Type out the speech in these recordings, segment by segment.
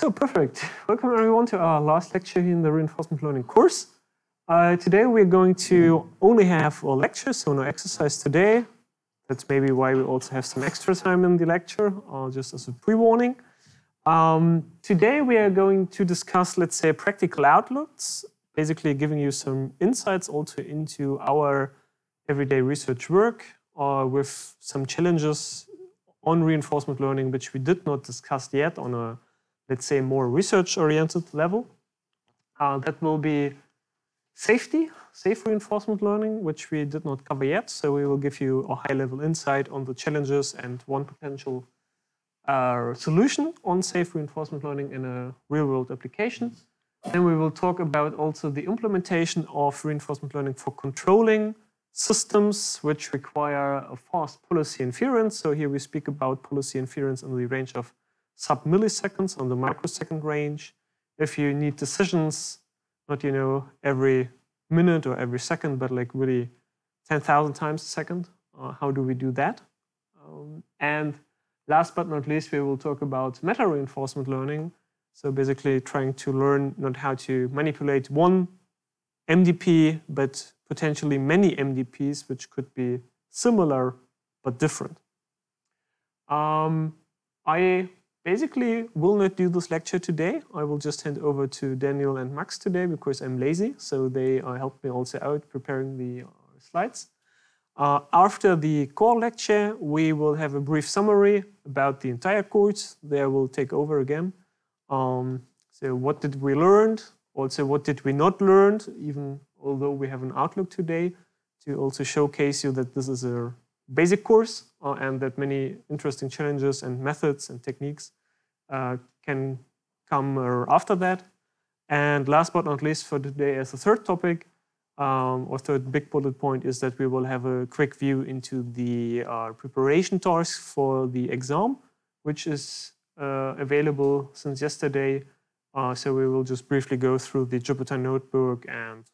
So perfect. Welcome everyone to our last lecture in the reinforcement learning course. Uh, today we're going to only have a lecture, so no exercise today. That's maybe why we also have some extra time in the lecture, uh, just as a pre-warning. Um, today we are going to discuss, let's say, practical outlooks, basically giving you some insights also into our everyday research work uh, with some challenges on reinforcement learning, which we did not discuss yet on a let's say, more research-oriented level. Uh, that will be safety, safe reinforcement learning, which we did not cover yet. So we will give you a high-level insight on the challenges and one potential uh, solution on safe reinforcement learning in a real-world application. Then we will talk about also the implementation of reinforcement learning for controlling systems which require a fast policy inference. So here we speak about policy inference in the range of sub-milliseconds on the microsecond range. If you need decisions, not you know every minute or every second, but like really 10,000 times a second, uh, how do we do that? Um, and last but not least, we will talk about meta-reinforcement learning. So basically trying to learn not how to manipulate one MDP, but potentially many MDPs, which could be similar but different. Um, I basically we'll not do this lecture today. I will just hand over to Daniel and Max today because I'm lazy. So they uh, helped me also out preparing the uh, slides. Uh, after the core lecture, we will have a brief summary about the entire course. There will take over again. Um, so what did we learn? Also, what did we not learn? Even although we have an outlook today, to also showcase you that this is a basic course uh, and that many interesting challenges and methods and techniques uh, can come uh, after that. And last but not least for today as a third topic, um, or third big bullet point is that we will have a quick view into the uh, preparation task for the exam, which is uh, available since yesterday. Uh, so we will just briefly go through the Jupyter notebook and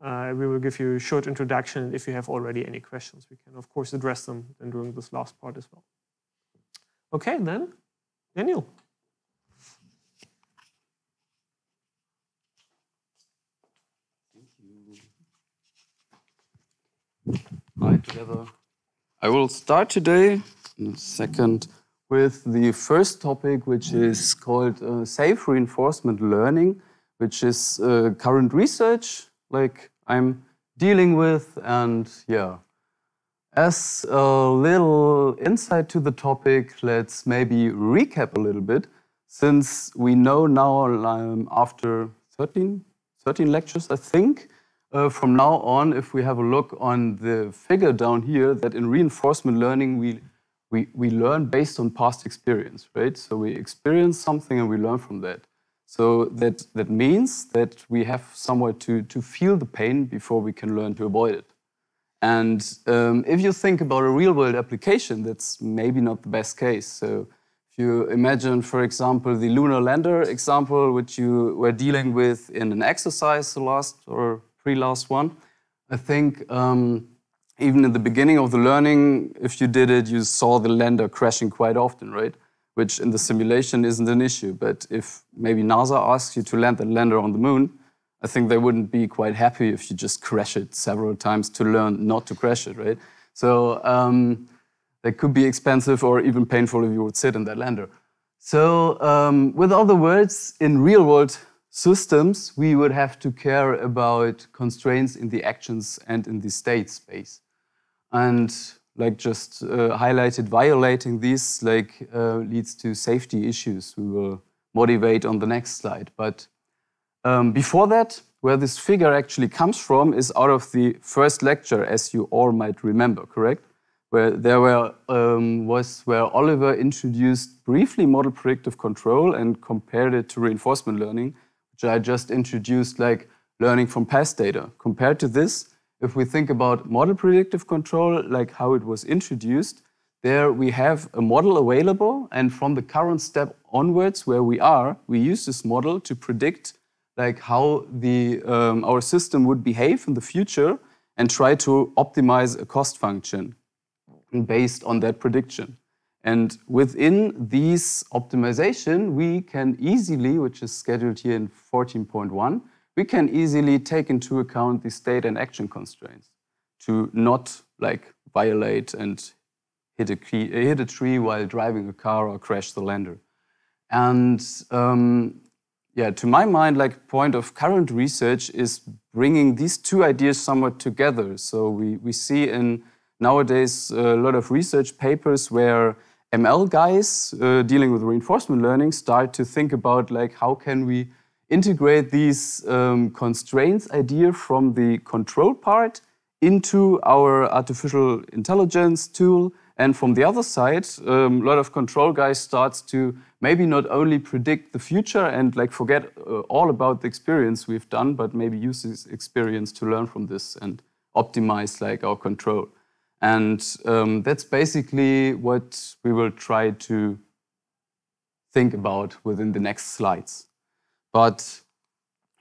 uh, we will give you a short introduction. If you have already any questions, we can, of course, address them during this last part as well. Okay, then, Daniel. Hi together. I will start today in a second with the first topic, which is called uh, safe reinforcement learning, which is uh, current research like I'm dealing with. And yeah, as a little insight to the topic, let's maybe recap a little bit. Since we know now um, after 13, 13 lectures, I think, uh, from now on, if we have a look on the figure down here, that in reinforcement learning, we, we, we learn based on past experience, right? So we experience something and we learn from that. So that, that means that we have somewhere to, to feel the pain before we can learn to avoid it. And um, if you think about a real world application, that's maybe not the best case. So if you imagine, for example, the lunar lander example, which you were dealing with in an exercise, the last or pre-last one, I think um, even in the beginning of the learning, if you did it, you saw the lander crashing quite often, right? Which in the simulation isn't an issue. But if maybe NASA asks you to land the lander on the moon, I think they wouldn't be quite happy if you just crash it several times to learn not to crash it, right? So um, that could be expensive or even painful if you would sit in that lander. So, um, with other words, in real world systems, we would have to care about constraints in the actions and in the state space. And like just uh, highlighted, violating these like uh, leads to safety issues. We will motivate on the next slide. But um, before that, where this figure actually comes from is out of the first lecture, as you all might remember, correct? Where there were, um, was where Oliver introduced briefly model predictive control and compared it to reinforcement learning, which I just introduced like learning from past data. Compared to this, if we think about model predictive control, like how it was introduced, there we have a model available, and from the current step onwards, where we are, we use this model to predict like how the um, our system would behave in the future, and try to optimize a cost function based on that prediction. And within these optimization, we can easily, which is scheduled here in 14.1, we can easily take into account the state and action constraints to not like violate and hit a, key, hit a tree while driving a car or crash the lander. And um, yeah, to my mind, like point of current research is bringing these two ideas somewhat together. So we, we see in nowadays a lot of research papers where ML guys uh, dealing with reinforcement learning start to think about like how can we integrate these um, constraints idea from the control part into our artificial intelligence tool. And from the other side, um, a lot of control guys starts to maybe not only predict the future and like forget uh, all about the experience we've done, but maybe use this experience to learn from this and optimize like our control. And um, that's basically what we will try to think about within the next slides. But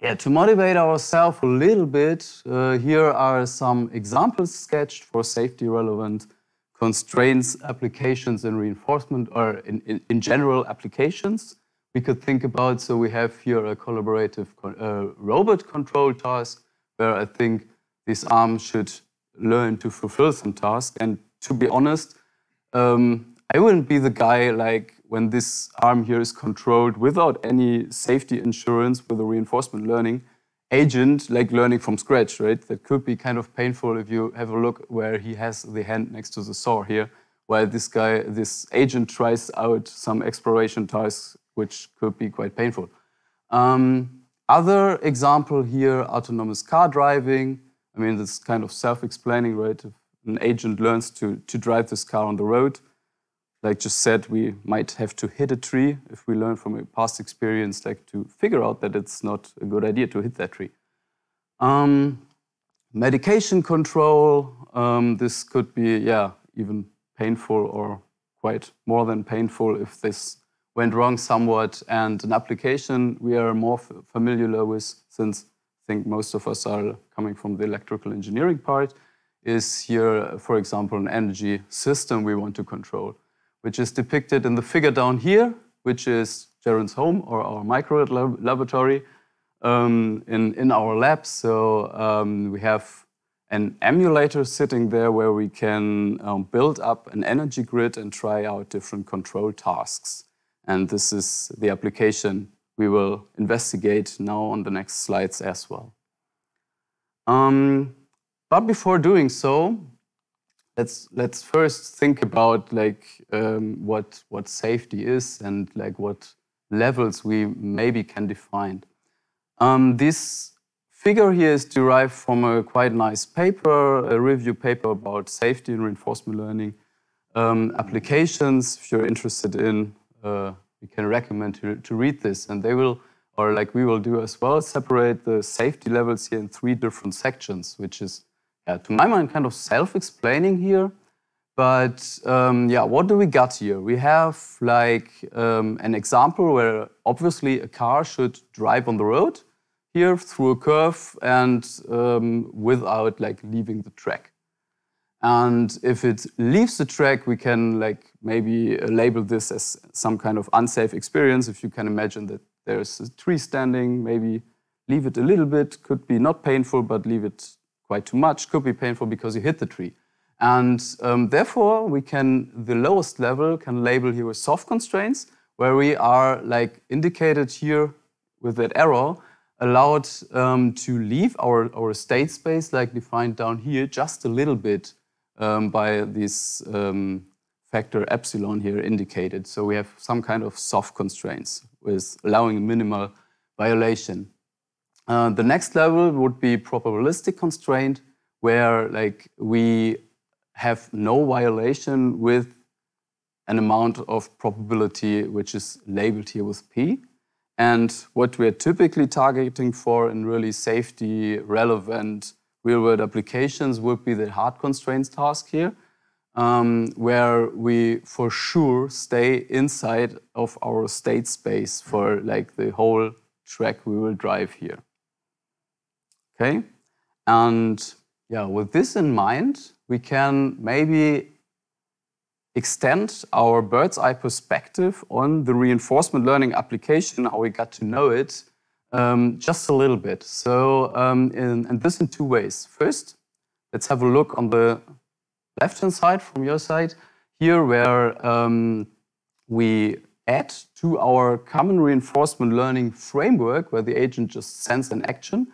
yeah, to motivate ourselves a little bit, uh, here are some examples sketched for safety relevant constraints, applications, and reinforcement, or in, in, in general applications we could think about. So we have here a collaborative uh, robot control task where I think this arm should learn to fulfill some task. And to be honest, um, I wouldn't be the guy like when this arm here is controlled without any safety insurance with a reinforcement learning agent, like learning from scratch, right? That could be kind of painful if you have a look where he has the hand next to the saw here, while this guy, this agent tries out some exploration tasks, which could be quite painful. Um, other example here, autonomous car driving. I mean, it's kind of self-explaining, right? If an agent learns to, to drive this car on the road, like just said, we might have to hit a tree if we learn from a past experience, like to figure out that it's not a good idea to hit that tree. Um, medication control, um, this could be, yeah, even painful or quite more than painful if this went wrong somewhat. And an application we are more familiar with, since I think most of us are coming from the electrical engineering part, is here, for example, an energy system we want to control which is depicted in the figure down here, which is Jaron's home or our micro laboratory um, in, in our lab. So um, we have an emulator sitting there where we can um, build up an energy grid and try out different control tasks. And this is the application we will investigate now on the next slides as well. Um, but before doing so, let's let's first think about like um, what what safety is and like what levels we maybe can define. Um, this figure here is derived from a quite nice paper, a review paper about safety and reinforcement learning um, applications. If you're interested in, uh, we can recommend to, to read this, and they will, or like we will do as well, separate the safety levels here in three different sections, which is yeah, to my mind, kind of self-explaining here. But um, yeah, what do we got here? We have like um, an example where obviously a car should drive on the road here through a curve and um, without like leaving the track. And if it leaves the track, we can like maybe label this as some kind of unsafe experience. If you can imagine that there's a tree standing, maybe leave it a little bit, could be not painful, but leave it quite too much, could be painful because you hit the tree. And um, therefore, we can, the lowest level can label here with soft constraints, where we are like indicated here with that arrow, allowed um, to leave our, our state space, like defined down here, just a little bit um, by this um, factor epsilon here indicated. So we have some kind of soft constraints with allowing minimal violation. Uh, the next level would be probabilistic constraint, where like we have no violation with an amount of probability which is labeled here with p. And what we are typically targeting for in really safety relevant real world applications would be the hard constraints task here, um, where we for sure stay inside of our state space for like the whole track we will drive here. Okay, and yeah, with this in mind, we can maybe extend our bird's eye perspective on the reinforcement learning application, how we got to know it, um, just a little bit. So, um, in, and this in two ways. First, let's have a look on the left-hand side from your side here, where um, we add to our common reinforcement learning framework, where the agent just sends an action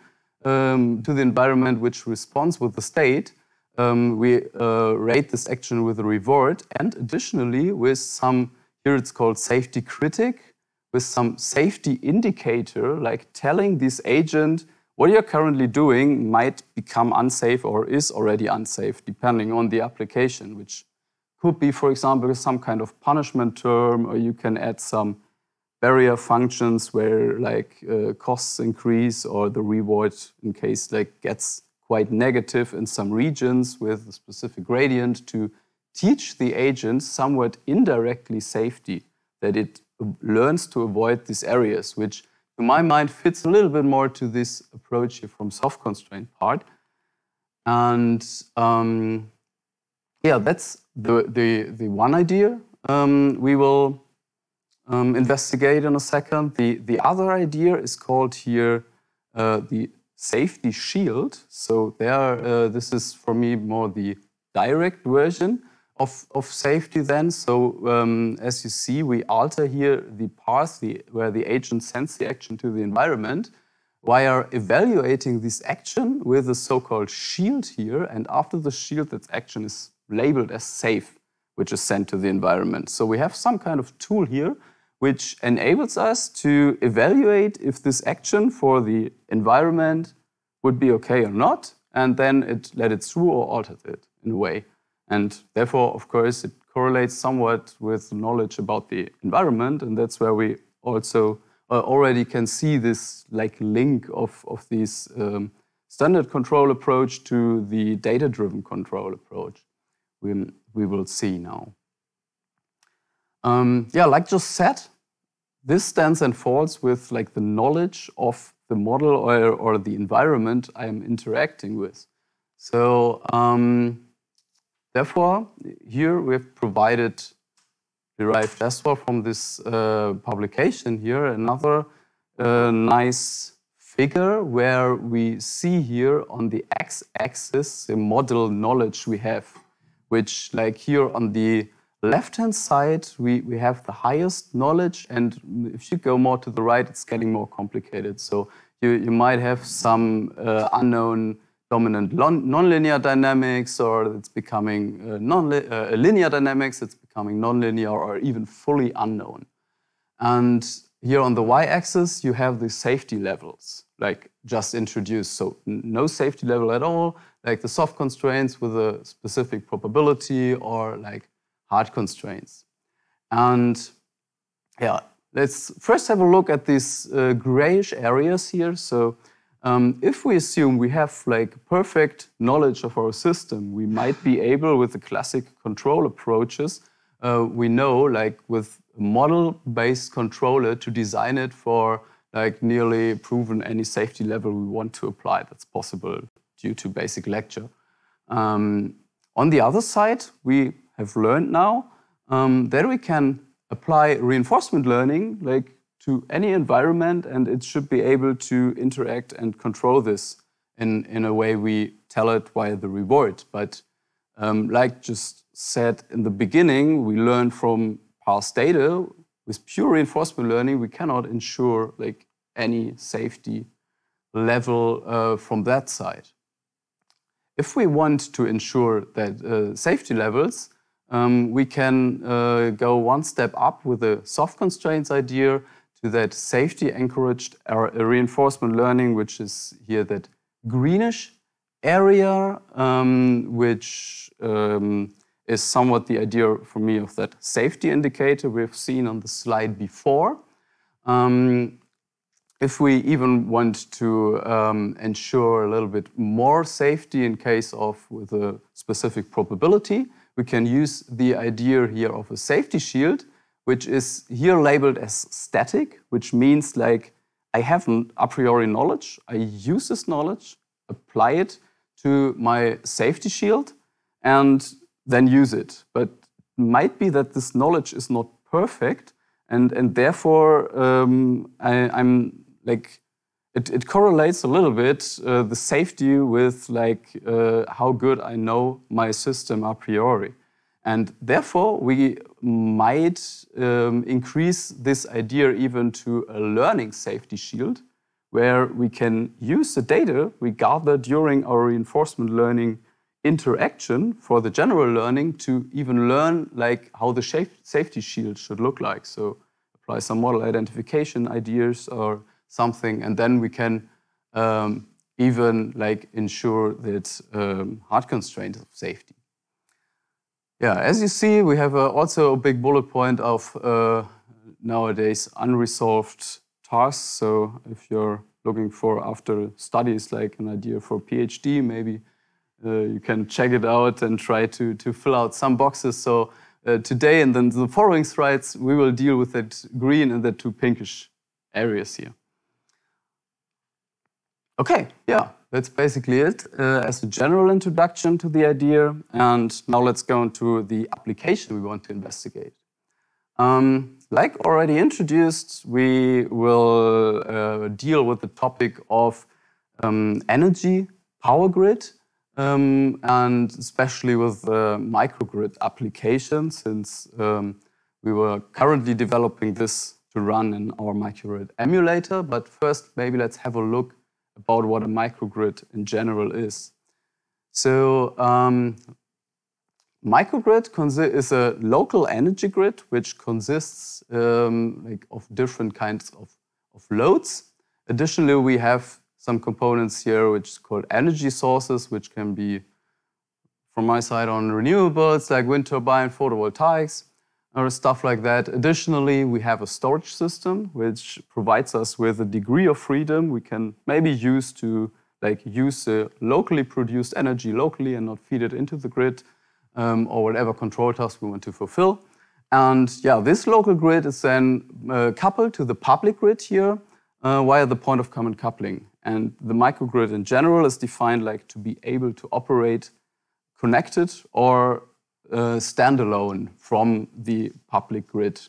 um, to the environment which responds with the state. Um, we uh, rate this action with a reward, and additionally with some, here it's called safety critic, with some safety indicator, like telling this agent what you're currently doing might become unsafe or is already unsafe, depending on the application, which could be, for example, some kind of punishment term, or you can add some barrier functions where like uh, costs increase or the reward in case like gets quite negative in some regions with a specific gradient to teach the agent somewhat indirectly safety that it learns to avoid these areas, which to my mind fits a little bit more to this approach from soft constraint part. And um, yeah, that's the, the, the one idea um, we will um, investigate in a second. The, the other idea is called here uh, the safety shield. So there, uh, this is for me more the direct version of, of safety then. So um, as you see, we alter here the path the, where the agent sends the action to the environment while evaluating this action with a so-called shield here. And after the shield, that action is labeled as safe, which is sent to the environment. So we have some kind of tool here which enables us to evaluate if this action for the environment would be okay or not, and then it let it through or altered it in a way. And therefore, of course, it correlates somewhat with the knowledge about the environment, and that's where we also uh, already can see this like link of, of this um, standard control approach to the data-driven control approach we, we will see now. Um, yeah, like just said, this stands and falls with like the knowledge of the model or, or the environment I am interacting with. So um, Therefore, here we've provided derived as well from this uh, publication here another uh, nice figure where we see here on the x-axis the model knowledge we have, which like here on the left-hand side, we, we have the highest knowledge. And if you go more to the right, it's getting more complicated. So you, you might have some uh, unknown dominant nonlinear dynamics, or it's becoming uh, non uh, linear dynamics, it's becoming nonlinear or even fully unknown. And here on the y-axis, you have the safety levels, like just introduced. So no safety level at all, like the soft constraints with a specific probability or like hard constraints. And yeah, let's first have a look at these uh, grayish areas here. So um, if we assume we have like perfect knowledge of our system, we might be able with the classic control approaches, uh, we know like with model-based controller to design it for like nearly proven any safety level we want to apply. That's possible due to basic lecture. Um, on the other side, we have learned now um, that we can apply reinforcement learning like to any environment and it should be able to interact and control this in, in a way we tell it via the reward. But um, like just said in the beginning, we learn from past data. With pure reinforcement learning, we cannot ensure like any safety level uh, from that side. If we want to ensure that uh, safety levels, um, we can uh, go one step up with the soft constraints idea to that safety encouraged reinforcement learning, which is here that greenish area, um, which um, is somewhat the idea for me of that safety indicator we've seen on the slide before. Um, if we even want to um, ensure a little bit more safety in case of with a specific probability, we can use the idea here of a safety shield, which is here labeled as static, which means like I have an a priori knowledge, I use this knowledge, apply it to my safety shield, and then use it. But might be that this knowledge is not perfect, and and therefore um, I, am like it, it correlates a little bit uh, the safety with like uh, how good I know my system a priori. And therefore, we might um, increase this idea even to a learning safety shield, where we can use the data we gather during our reinforcement learning interaction for the general learning to even learn like how the safety shield should look like. So apply some model identification ideas or something, and then we can um, even like ensure that um, hard constraints of safety. Yeah, as you see, we have uh, also a big bullet point of uh, nowadays unresolved tasks. So if you're looking for after studies like an idea for PhD, maybe uh, you can check it out and try to, to fill out some boxes. So uh, today and then the following slides, we will deal with that green and the two pinkish areas here. Okay, yeah, that's basically it uh, as a general introduction to the idea. And now let's go into the application we want to investigate. Um, like already introduced, we will uh, deal with the topic of um, energy, power grid, um, and especially with the microgrid application, since um, we were currently developing this to run in our microgrid emulator. But first, maybe let's have a look about what a microgrid in general is. So um, microgrid is a local energy grid which consists um, like of different kinds of, of loads. Additionally, we have some components here which is called energy sources, which can be from my side on renewables like wind turbine, photovoltaics or stuff like that. Additionally, we have a storage system which provides us with a degree of freedom we can maybe use to like use the locally produced energy locally and not feed it into the grid um, or whatever control task we want to fulfill. And yeah, this local grid is then uh, coupled to the public grid here uh, via the point of common coupling. And the microgrid in general is defined like to be able to operate connected or uh, standalone from the public grid.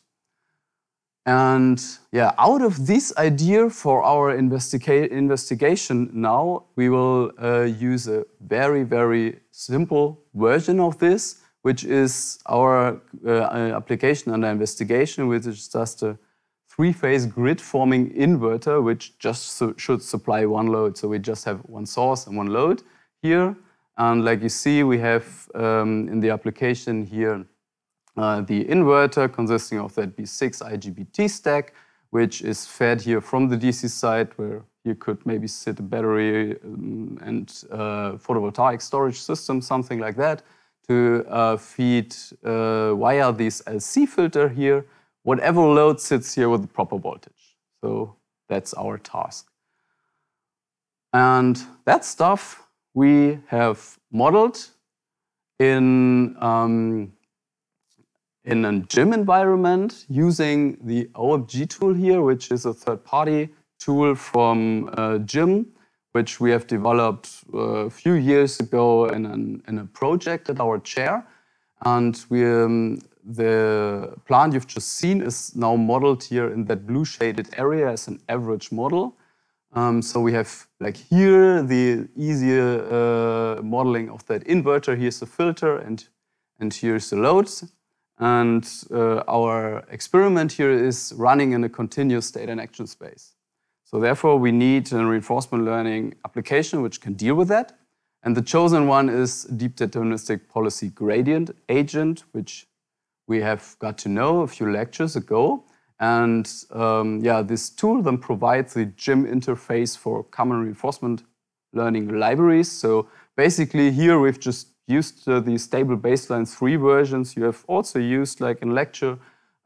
And yeah, out of this idea for our investiga investigation now, we will uh, use a very, very simple version of this, which is our uh, application under investigation, which is just a three-phase grid-forming inverter, which just su should supply one load. So we just have one source and one load here. And like you see, we have um, in the application here uh, the inverter consisting of that B6 IGBT stack, which is fed here from the DC side, where you could maybe sit a battery um, and uh, photovoltaic storage system, something like that, to uh, feed uh, via this LC filter here, whatever load sits here with the proper voltage. So that's our task. And that stuff we have modeled in, um, in a gym environment using the OMG tool here, which is a third-party tool from uh, GYM, which we have developed uh, a few years ago in, an, in a project at our chair. And we, um, the plant you've just seen is now modeled here in that blue shaded area as an average model. Um, so we have like here the easier uh, modeling of that inverter. Here's the filter and, and here's the loads. And uh, our experiment here is running in a continuous state and action space. So therefore we need a reinforcement learning application which can deal with that. And the chosen one is deep deterministic policy gradient agent, which we have got to know a few lectures ago. And um, yeah, this tool then provides the GYM interface for common reinforcement learning libraries. So basically here we've just used uh, the stable baseline three versions. You have also used like in lecture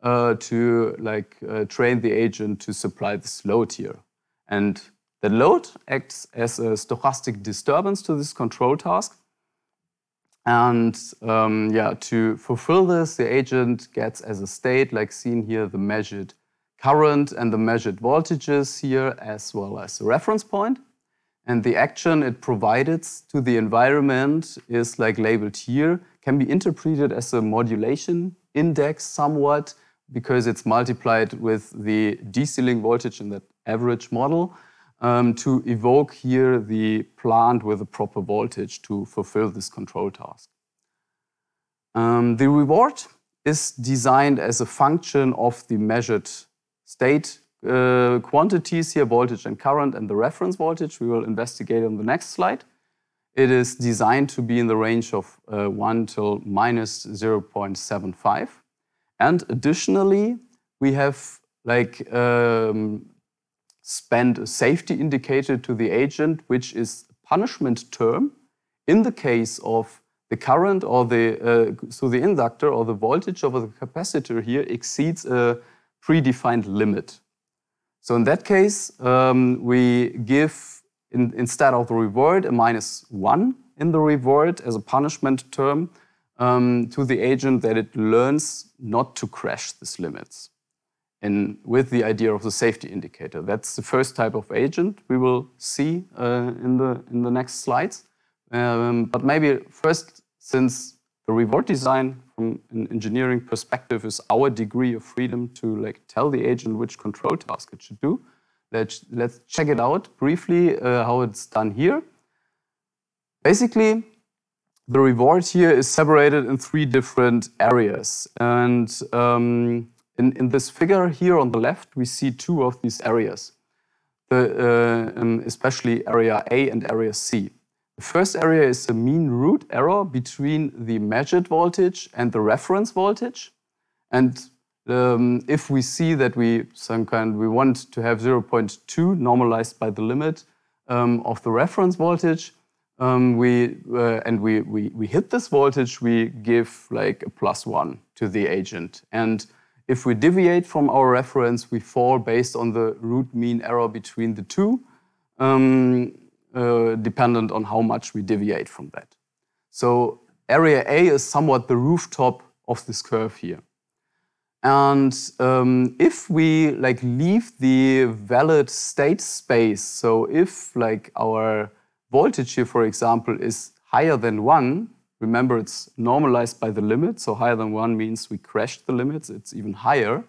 uh, to like uh, train the agent to supply this load here. And the load acts as a stochastic disturbance to this control task. And um, yeah, to fulfill this, the agent gets as a state, like seen here, the measured current and the measured voltages here, as well as the reference point. And the action it provided to the environment is like labeled here, can be interpreted as a modulation index somewhat because it's multiplied with the DC-link voltage in that average model um, to evoke here the plant with a proper voltage to fulfill this control task. Um, the reward is designed as a function of the measured state uh, quantities here, voltage and current, and the reference voltage we will investigate on the next slide. It is designed to be in the range of uh, 1 till minus 0.75. And additionally, we have like um, spent a safety indicator to the agent, which is a punishment term in the case of the current or the, uh, so the inductor or the voltage over the capacitor here exceeds a predefined limit. So in that case, um, we give, in, instead of the reward, a minus one in the reward as a punishment term um, to the agent that it learns not to crash these limits in, with the idea of the safety indicator. That's the first type of agent we will see uh, in, the, in the next slides. Um, but maybe first, since the reward design from an engineering perspective is our degree of freedom to like tell the agent which control task it should do, let's, let's check it out briefly uh, how it's done here. Basically, the reward here is separated in three different areas. And um, in, in this figure here on the left, we see two of these areas, the, uh, um, especially area A and area C. The first area is the mean root error between the measured voltage and the reference voltage. And um, if we see that we some kind we want to have 0.2 normalized by the limit um, of the reference voltage, um, we uh, and we, we we hit this voltage, we give like a plus one to the agent. And if we deviate from our reference, we fall based on the root mean error between the two, um, uh, dependent on how much we deviate from that. So area A is somewhat the rooftop of this curve here. And um, if we like leave the valid state space, so if like our voltage here, for example, is higher than one, Remember, it's normalized by the limit, so higher than 1 means we crashed the limits, it's even higher.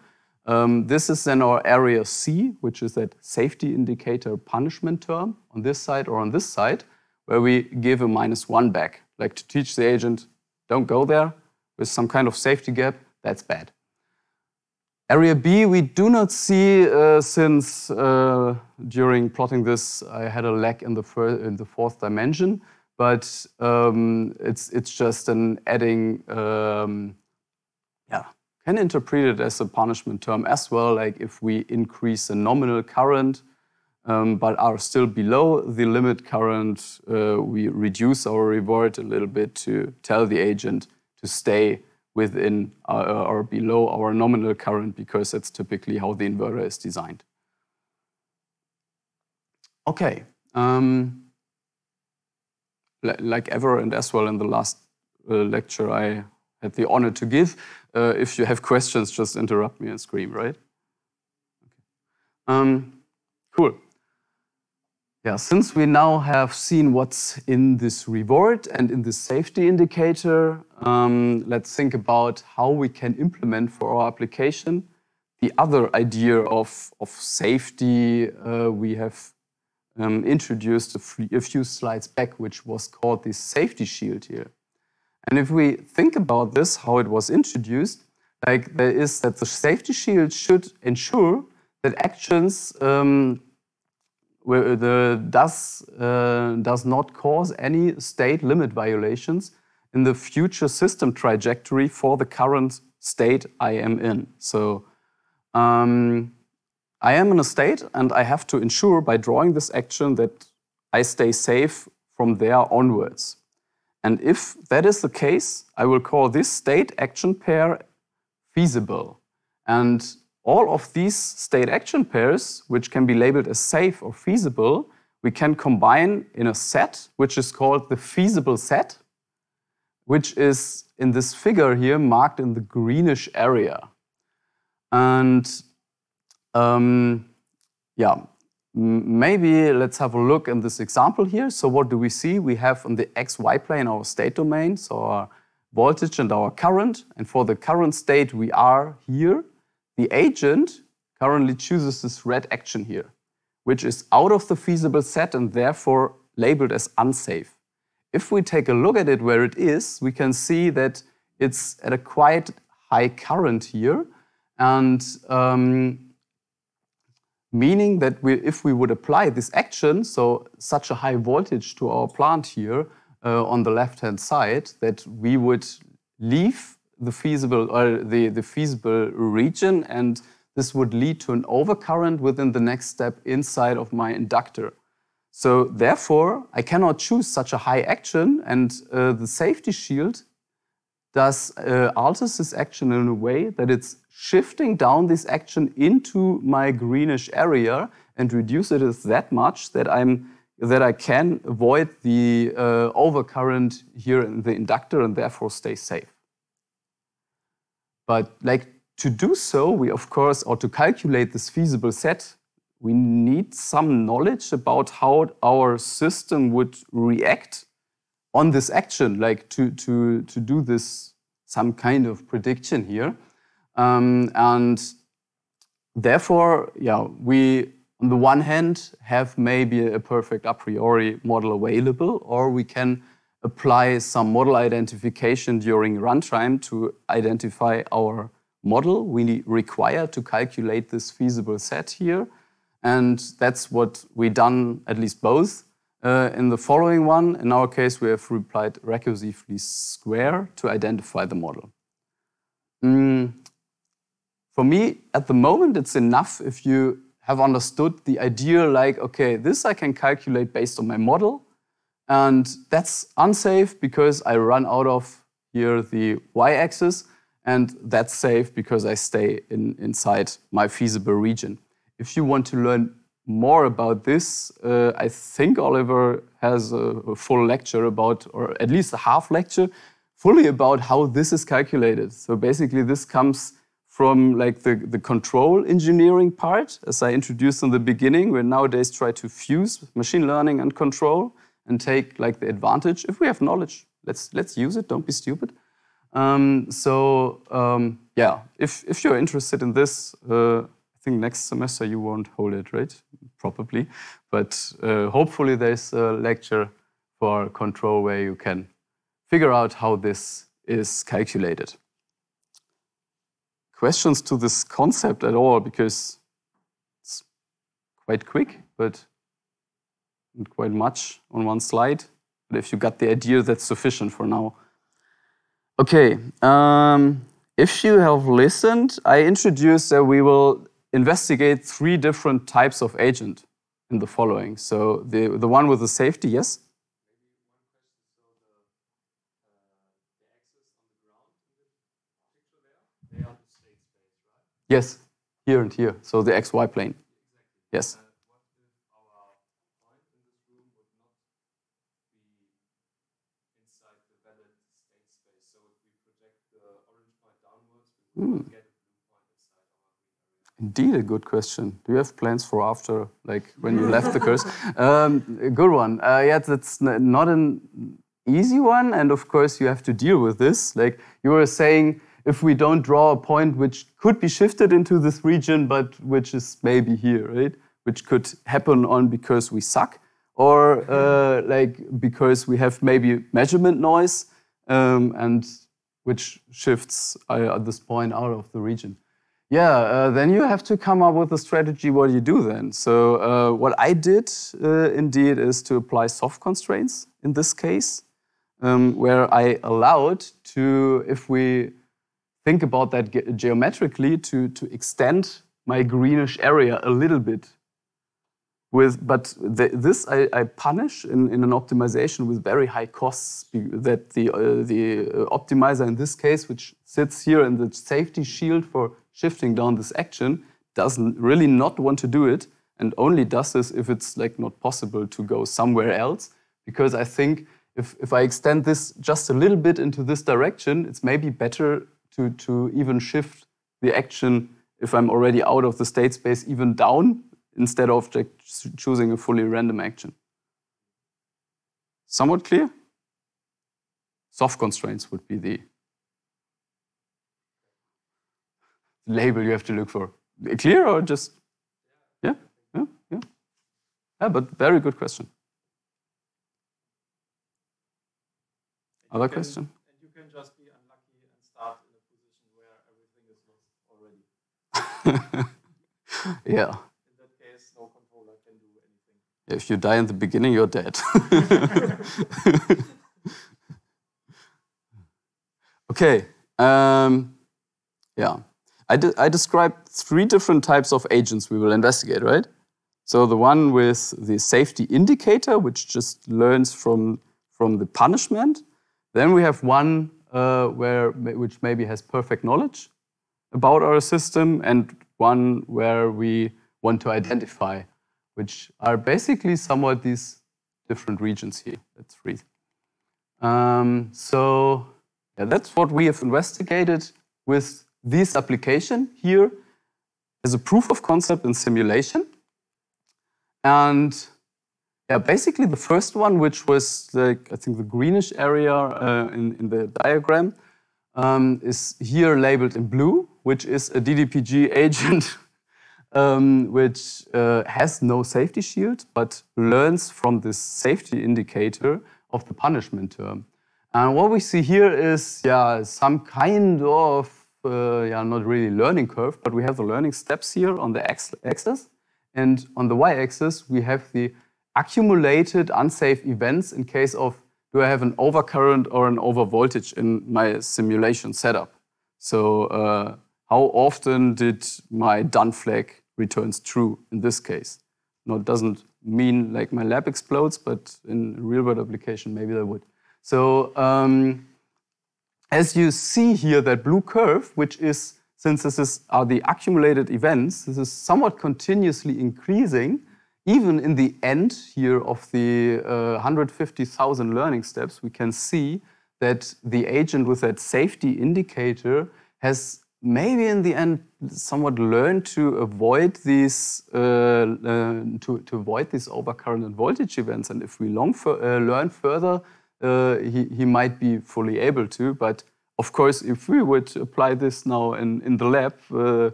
Um, this is then our area C, which is that safety indicator punishment term on this side or on this side, where we give a minus 1 back, like to teach the agent, don't go there with some kind of safety gap, that's bad. Area B, we do not see uh, since uh, during plotting this, I had a lag in the, in the fourth dimension but um, it's it's just an adding. Um, yeah, can interpret it as a punishment term as well. Like if we increase the nominal current, um, but are still below the limit current, uh, we reduce our reward a little bit to tell the agent to stay within uh, or below our nominal current because that's typically how the inverter is designed. Okay. Um, like ever and as well in the last uh, lecture I had the honor to give. Uh, if you have questions, just interrupt me and scream, right? Um, cool. Yeah, since we now have seen what's in this reward and in this safety indicator, um, let's think about how we can implement for our application the other idea of, of safety uh, we have um, introduced a, a, few slides back, which was called the safety shield here. And if we think about this, how it was introduced, like there is that the safety shield should ensure that actions um, where the does uh, does not cause any state limit violations in the future system trajectory for the current state I am in. So um, I am in a state and I have to ensure by drawing this action that I stay safe from there onwards. And if that is the case, I will call this state action pair feasible. And all of these state action pairs, which can be labeled as safe or feasible, we can combine in a set, which is called the feasible set, which is in this figure here marked in the greenish area. And um, yeah, maybe let's have a look in this example here. So what do we see? We have on the xy plane our state domain, so our voltage and our current. And for the current state we are here, the agent currently chooses this red action here, which is out of the feasible set and therefore labeled as unsafe. If we take a look at it where it is, we can see that it's at a quite high current here. And um, meaning that we, if we would apply this action, so such a high voltage to our plant here uh, on the left-hand side, that we would leave the feasible or the, the feasible region and this would lead to an overcurrent within the next step inside of my inductor. So therefore, I cannot choose such a high action and uh, the safety shield does uh, alters this action in a way that it's shifting down this action into my greenish area and reduce it that much that I'm that I can avoid the uh, overcurrent here in the inductor and therefore stay safe. But like to do so, we of course, or to calculate this feasible set, we need some knowledge about how our system would react on this action, like to, to, to do this, some kind of prediction here. Um, and therefore, yeah, we, on the one hand, have maybe a perfect a priori model available, or we can apply some model identification during runtime to identify our model we require to calculate this feasible set here. And that's what we done, at least both. Uh, in the following one, in our case, we have replied recursive least square to identify the model. Mm. For me, at the moment, it's enough if you have understood the idea like, okay, this I can calculate based on my model. And that's unsafe because I run out of here the y-axis. And that's safe because I stay in, inside my feasible region. If you want to learn more about this, uh, I think Oliver has a, a, full lecture about, or at least a half lecture, fully about how this is calculated. So basically, this comes from like the, the control engineering part, as I introduced in the beginning, where nowadays try to fuse machine learning and control and take like the advantage. If we have knowledge, let's let's use it. Don't be stupid. Um, so um, yeah, if if you're interested in this, uh, I think next semester you won't hold it, right? Probably. But uh, hopefully there's a lecture for control where you can figure out how this is calculated. Questions to this concept at all, because it's quite quick, but not quite much on one slide. But if you got the idea, that's sufficient for now. Okay, um, if you have listened, I introduced that we will investigate three different types of agent in the following. So the, the one with the safety, yes? Yes, here and here. So the XY plane. Yes. Hmm. Indeed, a good question. Do you have plans for after, like when you left the course? Um, good one. Uh, yeah, that's not an easy one, and of course you have to deal with this. Like you were saying, if we don't draw a point which could be shifted into this region, but which is maybe here, right? Which could happen on because we suck, or uh, like because we have maybe measurement noise, um, and which shifts uh, at this point out of the region. Yeah, uh, then you have to come up with a strategy what do you do then. So uh, what I did uh, indeed is to apply soft constraints in this case, um, where I allowed to, if we think about that ge geometrically, to, to extend my greenish area a little bit with, but the, this I, I punish in, in, an optimization with very high costs that the, uh, the optimizer in this case, which sits here in the safety shield for shifting down this action, doesn't really not want to do it and only does this if it's like not possible to go somewhere else. Because I think if, if I extend this just a little bit into this direction, it's maybe better to, to even shift the action if I'm already out of the state space even down instead of choosing a fully random action. Somewhat clear? soft constraints would be the label you have to look for. Clear or just, yeah, yeah, yeah. Yeah, but very good question. Other question? And you can just be unlucky and start in a position where everything is lost already. yeah. In that case, no controller can do anything. If you die in the beginning, you're dead. okay. Um, yeah. I, de I described three different types of agents we will investigate, right? So the one with the safety indicator, which just learns from, from the punishment. Then we have one uh, where, which maybe has perfect knowledge about our system, and one where we want to identify, which are basically somewhat these different regions here. That's three. Um, so yeah, that's what we have investigated with this application here as a proof of concept in simulation. And yeah, basically the first one, which was like I think the greenish area uh, in, in the diagram, um, is here labeled in blue, which is a DDPG agent um, which uh, has no safety shield, but learns from this safety indicator of the punishment term. And what we see here is, yeah, some kind of, uh, yeah, not really learning curve, but we have the learning steps here on the x-axis. And on the y-axis, we have the accumulated unsafe events in case of do I have an overcurrent or an overvoltage in my simulation setup. So uh, how often did my done flag returns true in this case? No, it doesn't mean like my lab explodes, but in real world application, maybe that would. So um, as you see here, that blue curve, which is, since this is, are the accumulated events, this is somewhat continuously increasing, even in the end here of the uh, 150,000 learning steps, we can see that the agent with that safety indicator has maybe in the end somewhat learned to avoid these uh, uh, to, to avoid these overcurrent and voltage events. And if we long for, uh, learn further, uh, he, he might be fully able to. But of course, if we would apply this now in, in the lab, uh,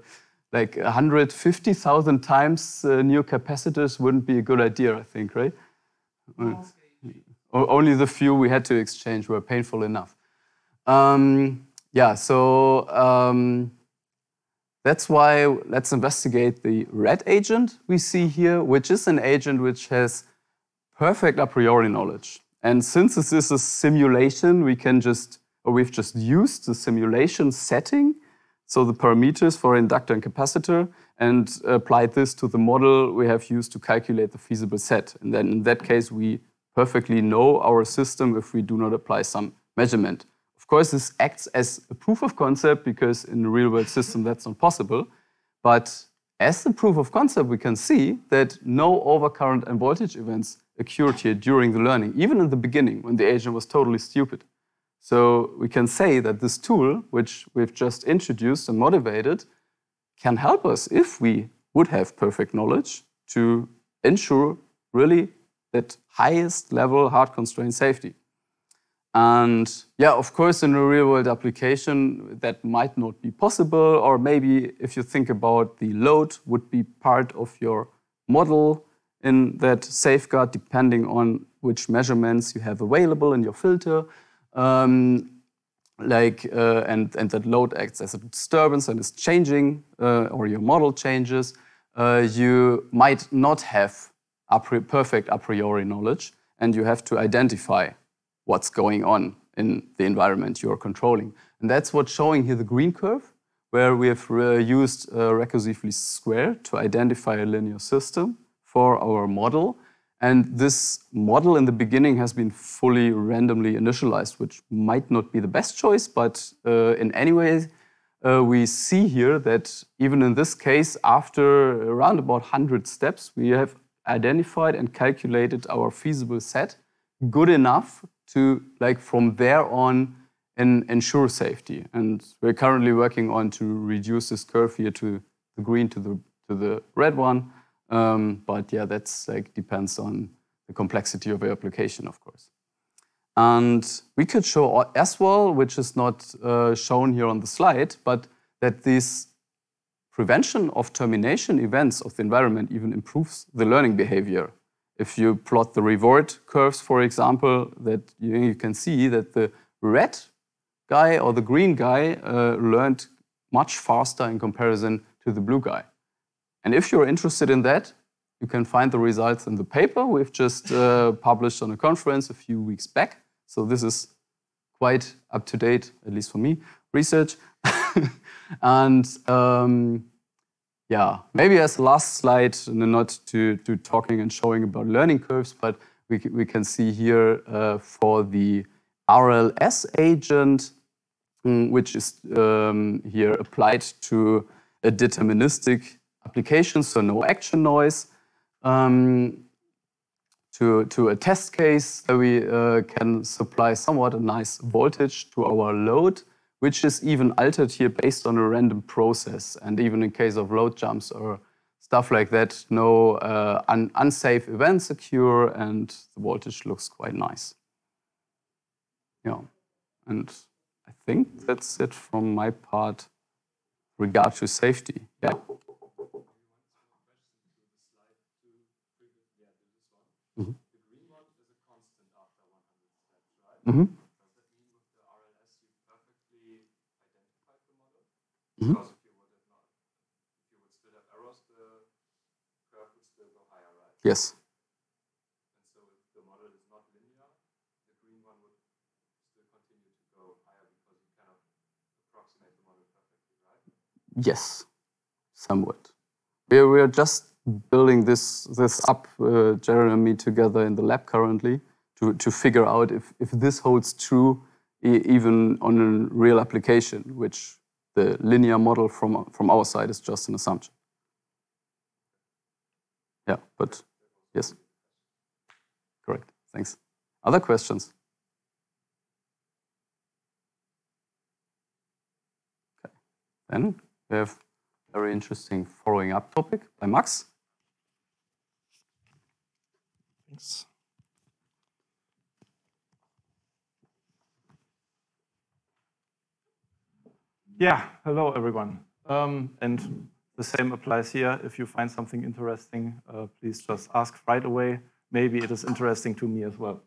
like 150,000 times uh, new capacitors wouldn't be a good idea, I think, right? Only the few we had to exchange were painful enough. Um, yeah, so um, that's why let's investigate the red agent we see here, which is an agent which has perfect a priori knowledge. And since this is a simulation, we can just, or we've just used the simulation setting, so the parameters for inductor and capacitor, and applied this to the model we have used to calculate the feasible set. And then in that case, we perfectly know our system if we do not apply some measurement. Of course, this acts as a proof of concept because in a real world system that's not possible. But as a proof of concept, we can see that no overcurrent and voltage events occurred here during the learning, even in the beginning when the agent was totally stupid. So we can say that this tool, which we've just introduced and motivated, can help us if we would have perfect knowledge to ensure really that highest level hard constraint safety. And yeah, of course, in a real world application, that might not be possible. Or maybe if you think about the load would be part of your model in that safeguard, depending on which measurements you have available in your filter. Um, like uh, and and that load acts as a disturbance and is changing uh, or your model changes uh, you might not have a perfect a priori knowledge and you have to identify what's going on in the environment you're controlling. And that's what's showing here the green curve where we have uh, used uh, recursive least square to identify a linear system for our model and this model in the beginning has been fully randomly initialized, which might not be the best choice, but uh, in any way, uh, we see here that even in this case, after around about 100 steps, we have identified and calculated our feasible set good enough to, like, from there on, ensure safety. And we're currently working on to reduce this curve here to the green to the, to the red one. Um, but yeah, that's like depends on the complexity of your application, of course. And we could show as well, which is not uh, shown here on the slide, but that this prevention of termination events of the environment even improves the learning behavior. If you plot the reward curves, for example, that you, can see that the red guy or the green guy uh, learned much faster in comparison to the blue guy. And if you're interested in that, you can find the results in the paper we've just uh, published on a conference a few weeks back. So this is quite up to date, at least for me, research. and um, yeah, maybe as last slide, not to, to talking and showing about learning curves, but we, we can see here uh, for the RLS agent, um, which is um, here applied to a deterministic application, so no action noise, um, to, to a test case that we uh, can supply somewhat a nice voltage to our load, which is even altered here based on a random process. And even in case of load jumps or stuff like that, no uh, un unsafe events occur and the voltage looks quite nice. Yeah, and I think that's it from my part regard to safety. Yeah. Mm-hmm. The green one is a constant after 100 steps, right? Mm-hmm. Does that mean with the RLS you perfectly identified the Mhm. Higher, right? Yes. And so if the model is not linear, the green one would still continue to go higher because you cannot approximate the model perfectly, right? Yes, somewhat. We're, we're just building this this up, uh, Jeremy, together in the lab currently to, to figure out if, if this holds true e even on a real application, which the linear model from, from our side is just an assumption. Yeah, but yes. Correct. Thanks. Other questions? Okay. Then we have a very interesting following up topic by Max. Thanks. Yeah, hello everyone. Um, and the same applies here. If you find something interesting, uh, please just ask right away. Maybe it is interesting to me as well.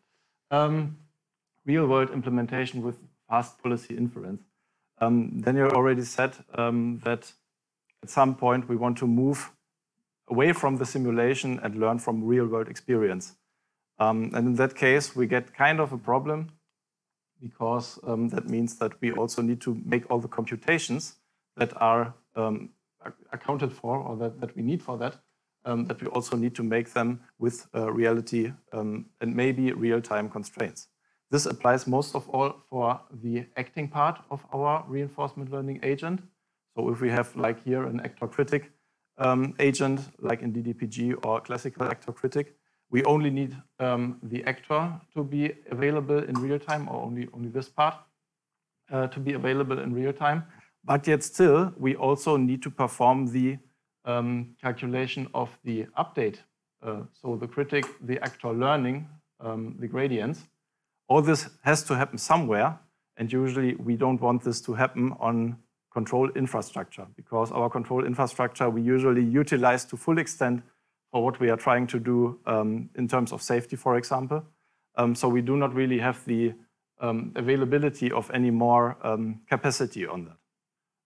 Um, real world implementation with fast policy inference. Um, Daniel already said um, that at some point we want to move away from the simulation and learn from real world experience. Um, and in that case, we get kind of a problem because um, that means that we also need to make all the computations that are um, accounted for or that, that we need for that, um, that we also need to make them with uh, reality um, and maybe real-time constraints. This applies most of all for the acting part of our reinforcement learning agent. So if we have like here an actor critic um, agent, like in DDPG or classical actor critic, we only need um, the actor to be available in real time, or only, only this part uh, to be available in real time. But yet still, we also need to perform the um, calculation of the update. Uh, so the critic, the actor learning um, the gradients. All this has to happen somewhere. And usually we don't want this to happen on control infrastructure because our control infrastructure we usually utilize to full extent for what we are trying to do um, in terms of safety, for example. Um, so we do not really have the um, availability of any more um, capacity on that.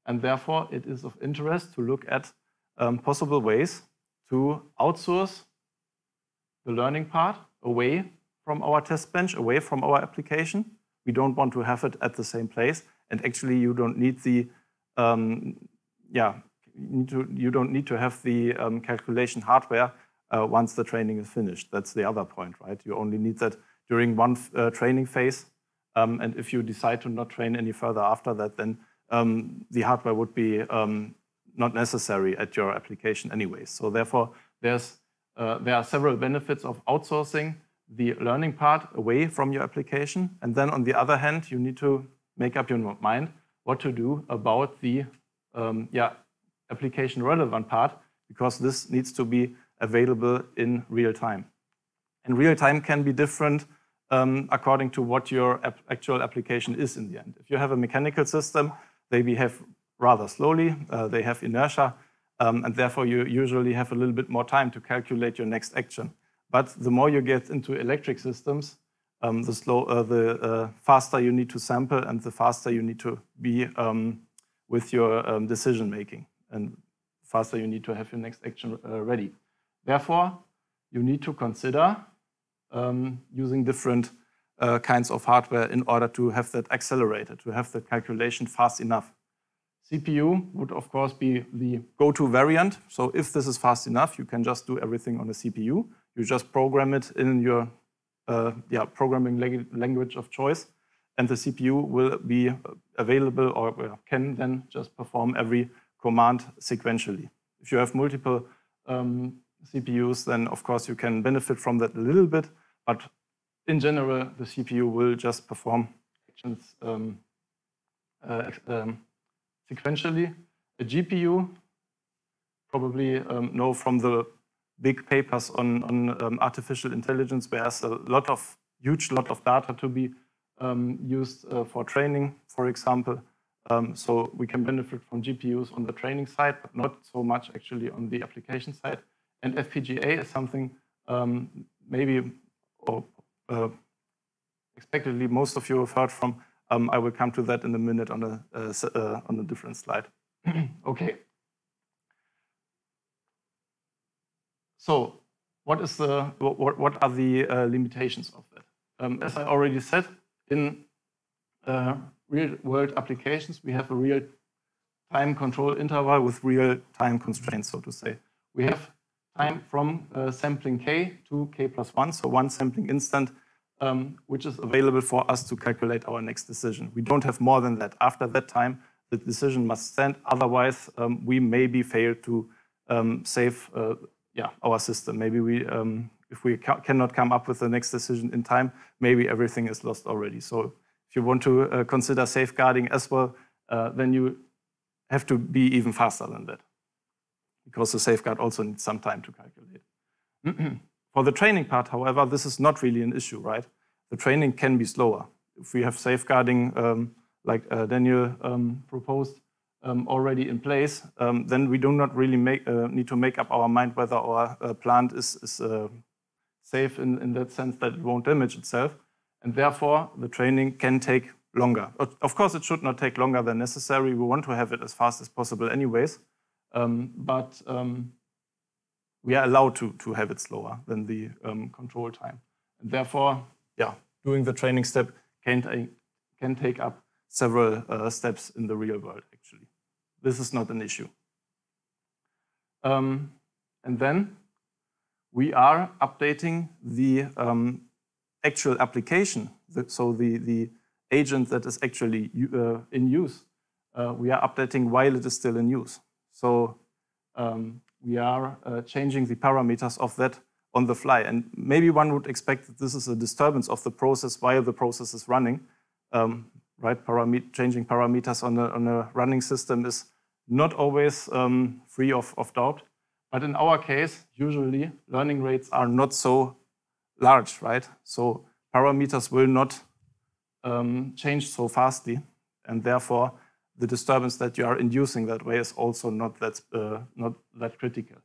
And therefore, it is of interest to look at um, possible ways to outsource the learning part away from our test bench, away from our application. We don't want to have it at the same place. And actually, you don't need the um, yeah, to, you, don't need to have the um, calculation hardware uh, once the training is finished. That's the other point, right? You only need that during one uh, training phase. Um, and if you decide to not train any further after that, then um, the hardware would be um, not necessary at your application anyways. So therefore, there's, uh, there are several benefits of outsourcing the learning part away from your application. And then on the other hand, you need to make up your mind what to do about the um, yeah, application relevant part, because this needs to be available in real time. And real time can be different um, according to what your ap actual application is in the end. If you have a mechanical system, they behave rather slowly, uh, they have inertia, um, and therefore you usually have a little bit more time to calculate your next action. But the more you get into electric systems, um, the, slow, uh, the uh, faster you need to sample and the faster you need to be um, with your um, decision making and faster you need to have your next action uh, ready. Therefore, you need to consider um, using different uh, kinds of hardware in order to have that accelerated, to have the calculation fast enough. CPU would, of course, be the go-to variant. So if this is fast enough, you can just do everything on a CPU. You just program it in your uh, yeah, programming language of choice, and the CPU will be available or can then just perform every command sequentially. If you have multiple um, CPUs, then of course you can benefit from that a little bit, but in general, the CPU will just perform actions um, uh, um, sequentially. A GPU, probably um, know from the big papers on, on um, artificial intelligence, where there's a lot of, huge lot of data to be um, used uh, for training, for example. Um, so we can benefit from GPUs on the training side, but not so much actually on the application side. And FPGA is something um, maybe or uh, expectedly most of you have heard from. Um, I will come to that in a minute on a, uh, uh, on a different slide. okay. So what, is the, what, what are the uh, limitations of that? Um, as I already said, in uh, real-world applications, we have a real time control interval with real time constraints, so to say. We have time from uh, sampling k to k plus 1, so one sampling instant, um, which is available for us to calculate our next decision. We don't have more than that. After that time, the decision must stand. Otherwise, um, we maybe fail to um, save uh, yeah, our system. Maybe we, um, if we ca cannot come up with the next decision in time, maybe everything is lost already. So if you want to uh, consider safeguarding as well, uh, then you have to be even faster than that because the safeguard also needs some time to calculate. For the training part, however, this is not really an issue, right? The training can be slower. If we have safeguarding, um, like uh, Daniel um, proposed, um, already in place, um, then we do not really make, uh, need to make up our mind whether our uh, plant is, is uh, safe in, in that sense that it won't damage itself. And therefore, the training can take longer. Of course, it should not take longer than necessary. We want to have it as fast as possible anyways. Um, but um, we are allowed to, to have it slower than the um, control time. And therefore, yeah, doing the training step can, can take up several uh, steps in the real world, actually. This is not an issue. Um, and then we are updating the um, actual application, so the, the agent that is actually uh, in use. Uh, we are updating while it is still in use. So um, we are uh, changing the parameters of that on the fly. And maybe one would expect that this is a disturbance of the process while the process is running. Um, right, Param changing parameters on a, on a running system is not always um, free of, of doubt. But in our case, usually learning rates are not so large, right? So parameters will not um, change so fastly. And therefore, the disturbance that you are inducing that way is also not that, uh, not that critical.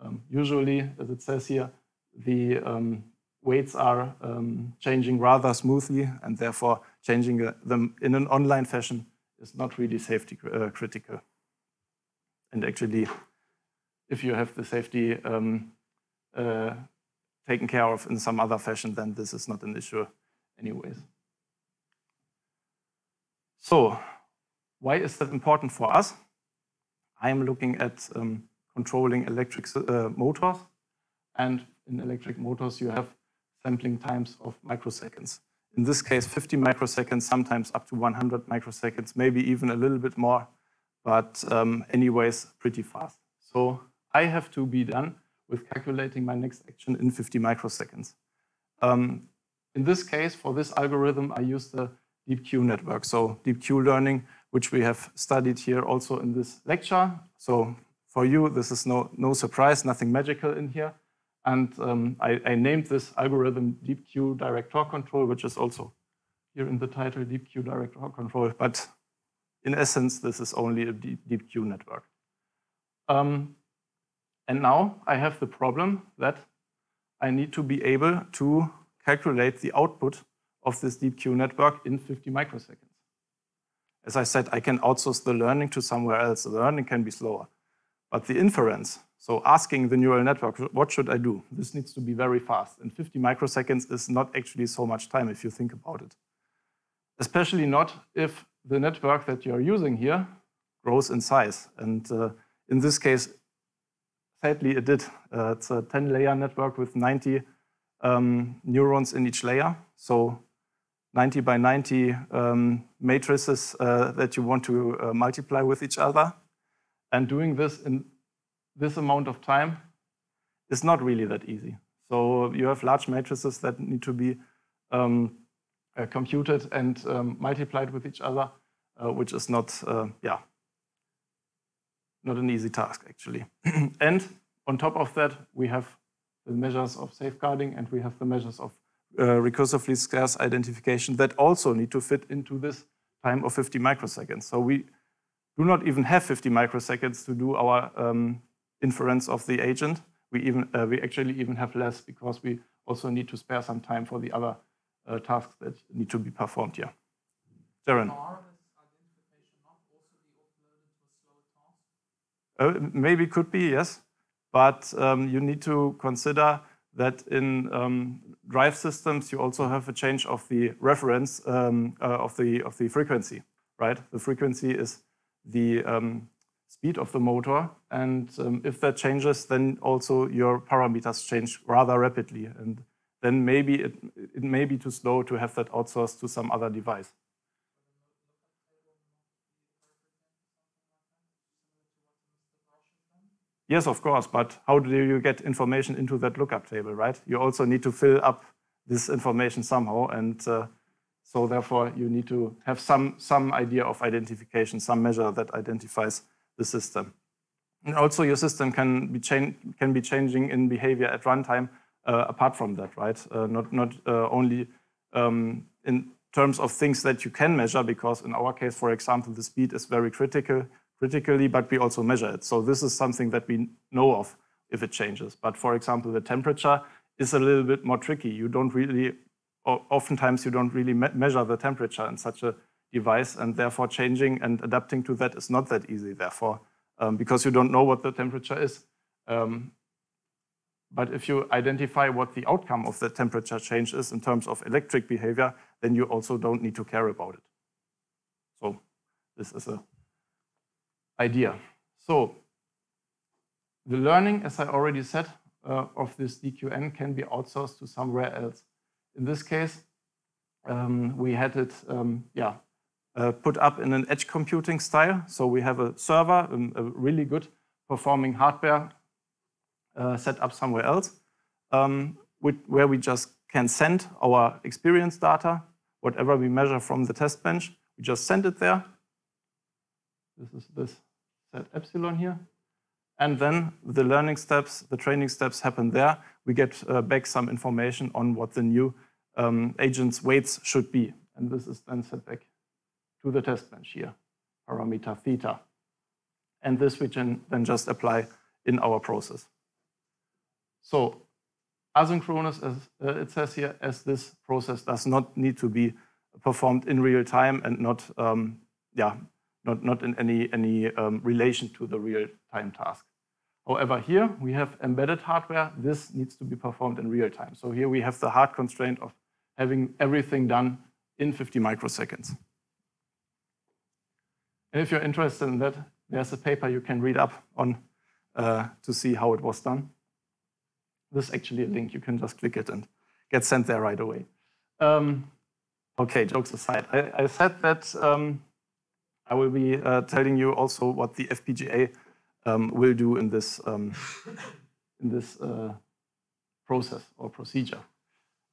Um, usually, as it says here, the um, weights are um, changing rather smoothly, and therefore changing uh, them in an online fashion is not really safety uh, critical. And actually, if you have the safety um, uh, taken care of in some other fashion, then this is not an issue anyways. So, why is that important for us? I'm looking at um, controlling electric uh, motors. And in electric motors, you have sampling times of microseconds. In this case, 50 microseconds, sometimes up to 100 microseconds, maybe even a little bit more, but um, anyways, pretty fast. So I have to be done with calculating my next action in 50 microseconds. Um, in this case, for this algorithm, I use the DeepQ network. So DeepQ learning, which we have studied here also in this lecture. So for you, this is no, no surprise, nothing magical in here. And um, I, I, named this algorithm DeepQ direct torque control, which is also here in the title, DeepQ direct torque control. But in essence, this is only a deep, DeepQ network. Um, and now I have the problem that I need to be able to calculate the output of this deep Q network in 50 microseconds. As I said, I can outsource the learning to somewhere else. The learning can be slower. But the inference, so asking the neural network, what should I do? This needs to be very fast. And 50 microseconds is not actually so much time if you think about it. Especially not if the network that you're using here grows in size. And uh, in this case, sadly, it did. Uh, it's a 10-layer network with 90 um, neurons in each layer. So 90 by 90 um, matrices uh, that you want to uh, multiply with each other. And doing this in this amount of time is not really that easy. So you have large matrices that need to be um, uh, computed and um, multiplied with each other, uh, which is not, uh, yeah, not an easy task actually. and on top of that, we have the measures of safeguarding and we have the measures of uh, recursive least square identification that also need to fit into this time of 50 microseconds. So we do not even have 50 microseconds to do our um, inference of the agent. We, even, uh, we actually even have less because we also need to spare some time for the other uh, tasks that need to be performed here. Darren. Uh, maybe could be, yes. But um, you need to consider that in um, drive systems, you also have a change of the reference um, uh, of, the, of the frequency, right? The frequency is the um, speed of the motor. And um, if that changes, then also your parameters change rather rapidly. And then maybe it, it may be too slow to have that outsourced to some other device. Yes, of course, but how do you get information into that lookup table, right? You also need to fill up this information somehow, and uh, so therefore you need to have some, some idea of identification, some measure that identifies the system. And also your system can be, can be changing in behavior at runtime uh, apart from that, right? Uh, not not uh, only um, in terms of things that you can measure, because in our case, for example, the speed is very critical, critically, but we also measure it. So this is something that we know of if it changes. But for example, the temperature is a little bit more tricky. You don't really, oftentimes you don't really me measure the temperature in such a device, and therefore changing and adapting to that is not that easy, therefore, um, because you don't know what the temperature is. Um, but if you identify what the outcome of the temperature change is in terms of electric behavior, then you also don't need to care about it. So this is a idea. So the learning, as I already said, uh, of this DQN can be outsourced to somewhere else. In this case, um, we had it um, yeah, uh, put up in an edge computing style. So we have a server, um, a really good performing hardware uh, set up somewhere else, um, with, where we just can send our experience data, whatever we measure from the test bench, we just send it there. This is this set epsilon here. And then the learning steps, the training steps happen there. We get uh, back some information on what the new um, agent's weights should be. And this is then set back to the test bench here, parameter theta. And this we can then just apply in our process. So asynchronous, as uh, it says here, as this process does not need to be performed in real time and not, um, yeah, not, not in any, any um, relation to the real-time task. However, here we have embedded hardware. This needs to be performed in real time. So here we have the hard constraint of having everything done in 50 microseconds. And if you're interested in that, there's a paper you can read up on uh, to see how it was done. This is actually a link. You can just click it and get sent there right away. Um, okay, jokes aside. I, I said that um, I will be uh, telling you also what the FPGA um, will do in this, um, in this uh, process or procedure.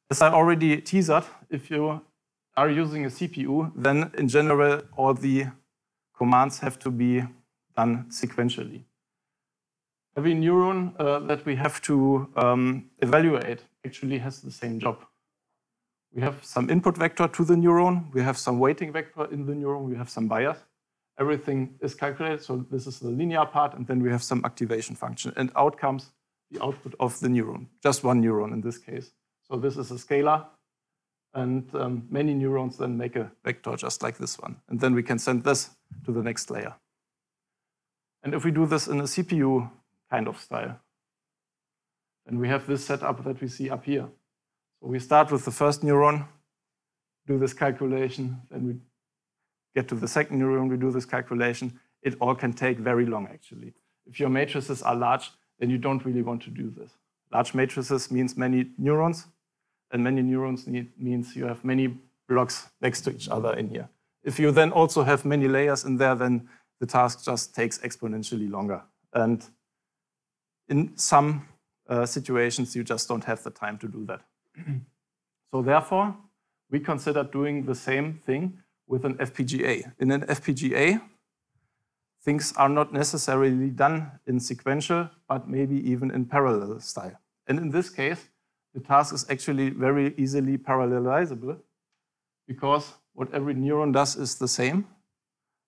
As I already teased, if you are using a CPU, then in general, all the commands have to be done sequentially. every neuron uh, that we have to um, evaluate actually has the same job. We have some input vector to the neuron, we have some weighting vector in the neuron, we have some bias. Everything is calculated, so this is the linear part, and then we have some activation function. And out comes the output of the neuron, just one neuron in this case. So this is a scalar, and um, many neurons then make a vector just like this one. And then we can send this to the next layer. And if we do this in a CPU kind of style, then we have this setup that we see up here. So we start with the first neuron, do this calculation, then we get to the second neuron, we do this calculation. It all can take very long, actually. If your matrices are large, then you don't really want to do this. Large matrices means many neurons, and many neurons need, means you have many blocks next to each other in here. If you then also have many layers in there, then the task just takes exponentially longer. And in some uh, situations, you just don't have the time to do that. so therefore, we considered doing the same thing with an FPGA. In an FPGA, things are not necessarily done in sequential, but maybe even in parallel style. And in this case, the task is actually very easily parallelizable because what every neuron does is the same.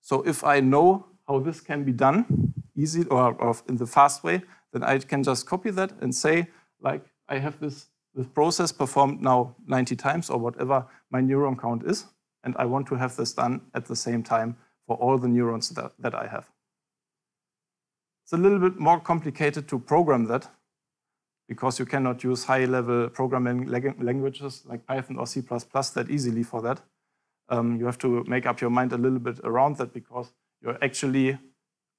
So if I know how this can be done easy or, or in the fast way, then I can just copy that and say, like, I have this, this process performed now 90 times or whatever my neuron count is, and I want to have this done at the same time for all the neurons that, that I have. It's a little bit more complicated to program that because you cannot use high-level programming languages like Python or C++ that easily for that. Um, you have to make up your mind a little bit around that because you're actually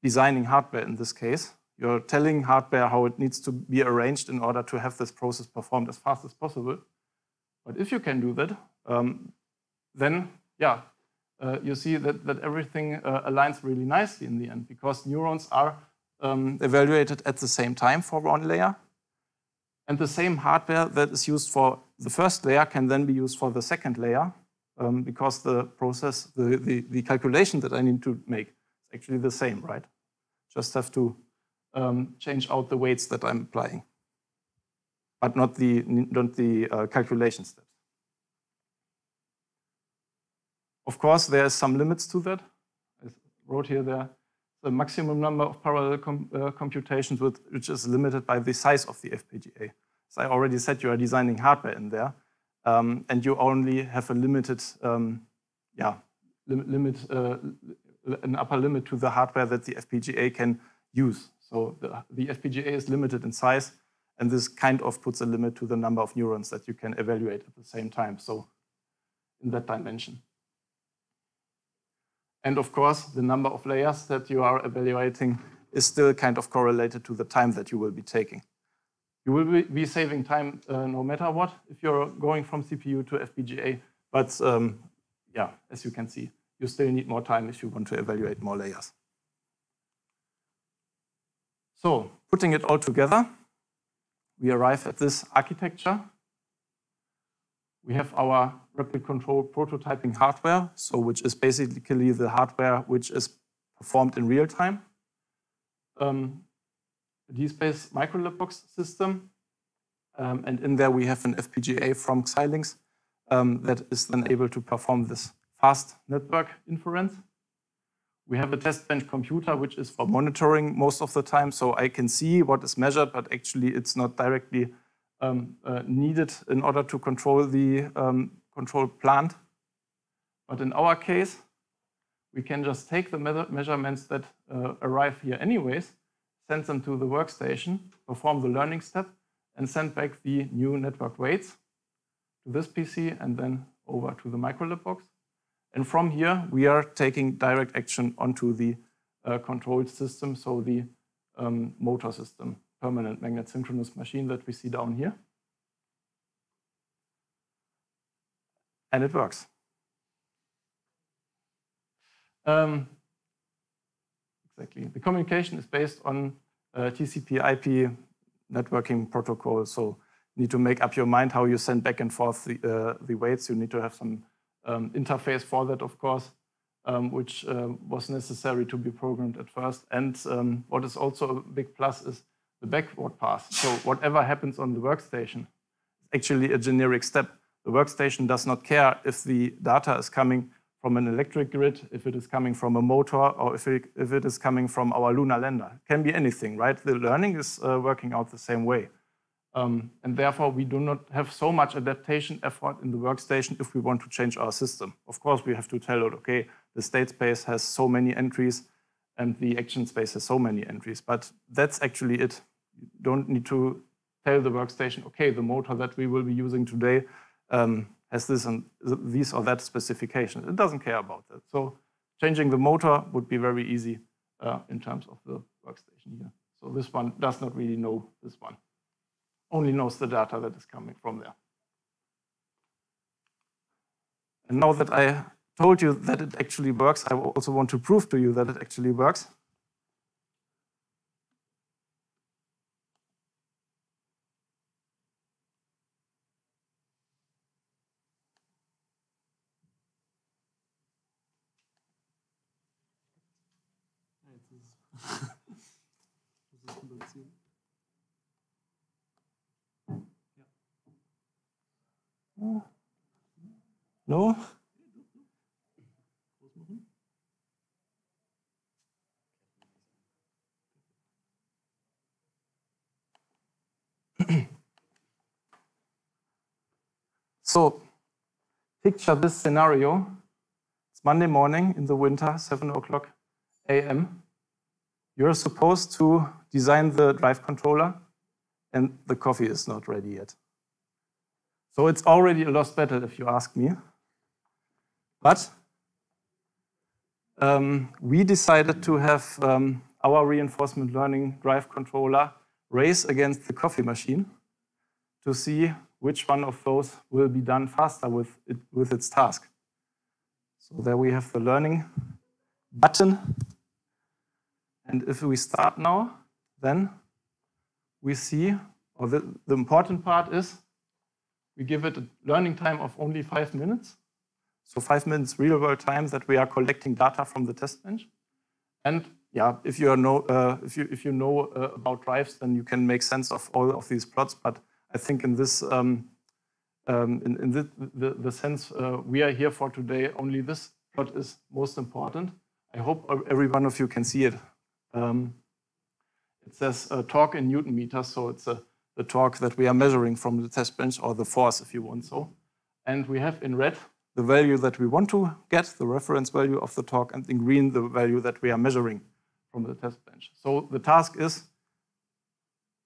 designing hardware in this case. You're telling hardware how it needs to be arranged in order to have this process performed as fast as possible. But if you can do that, um, then yeah, uh, you see that, that everything uh, aligns really nicely in the end because neurons are um, evaluated at the same time for one layer. And the same hardware that is used for the first layer can then be used for the second layer um, because the process, the, the, the, calculation that I need to make is actually the same, right? Just have to um, change out the weights that I'm applying, but not the, not the uh, calculation steps. Of course, there is some limits to that. I wrote here there the maximum number of parallel com uh, computations, with, which is limited by the size of the FPGA. As I already said, you are designing hardware in there, um, and you only have a limited, um, yeah, lim limit, uh, an upper limit to the hardware that the FPGA can use. So the, the FPGA is limited in size, and this kind of puts a limit to the number of neurons that you can evaluate at the same time. So in that dimension. And of course, the number of layers that you are evaluating is still kind of correlated to the time that you will be taking. You will be saving time uh, no matter what if you're going from CPU to FPGA. But um, yeah, as you can see, you still need more time if you want to evaluate more layers. So putting it all together, we arrive at this architecture we have our rapid control prototyping hardware, so which is basically the hardware which is performed in real time. Um, DSpace microlabbox system, um, and in there we have an FPGA from Xilinx um, that is then able to perform this fast network inference. We have a test bench computer, which is for monitoring most of the time, so I can see what is measured, but actually it's not directly um, uh, needed in order to control the um, control plant. But in our case, we can just take the me measurements that uh, arrive here anyways, send them to the workstation, perform the learning step, and send back the new network weights to this PC and then over to the microlab box. And from here, we are taking direct action onto the uh, controlled system, so the um, motor system permanent magnet synchronous machine that we see down here. And it works. Um, exactly. The communication is based on uh, TCP IP networking protocol. So you need to make up your mind how you send back and forth the, uh, the weights. You need to have some um, interface for that, of course, um, which uh, was necessary to be programmed at first. And um, what is also a big plus is the backward pass. So whatever happens on the workstation is actually a generic step. The workstation does not care if the data is coming from an electric grid, if it is coming from a motor, or if it, if it is coming from our lunar lander. It can be anything, right? The learning is uh, working out the same way. Um, and therefore, we do not have so much adaptation effort in the workstation if we want to change our system. Of course, we have to tell it, okay, the state space has so many entries and the action space has so many entries. But that's actually it. You don't need to tell the workstation, okay, the motor that we will be using today um, has this and these or that specification. It doesn't care about that. So changing the motor would be very easy uh, in terms of the workstation here. So this one does not really know this one, only knows the data that is coming from there. And now that I told you that it actually works, I also want to prove to you that it actually works. No? so, picture this scenario. It's Monday morning in the winter, 7 o'clock a.m. You're supposed to design the drive controller, and the coffee is not ready yet. So it's already a lost battle, if you ask me. But um, we decided to have um, our reinforcement learning drive controller race against the coffee machine to see which one of those will be done faster with, it, with its task. So there we have the learning button. And if we start now, then we see, or the, the important part is, we give it a learning time of only five minutes. So five minutes real world time that we are collecting data from the test bench. And yeah, if you are know uh, if you if you know uh, about drives, then you can make sense of all of these plots. But I think in this um, um, in, in the, the, the sense uh, we are here for today, only this plot is most important. I hope every one of you can see it. Um, it says uh, torque in Newton meters, so it's a, the torque that we are measuring from the test bench, or the force, if you want so. And we have in red the value that we want to get, the reference value of the torque, and in green the value that we are measuring from the test bench. So the task is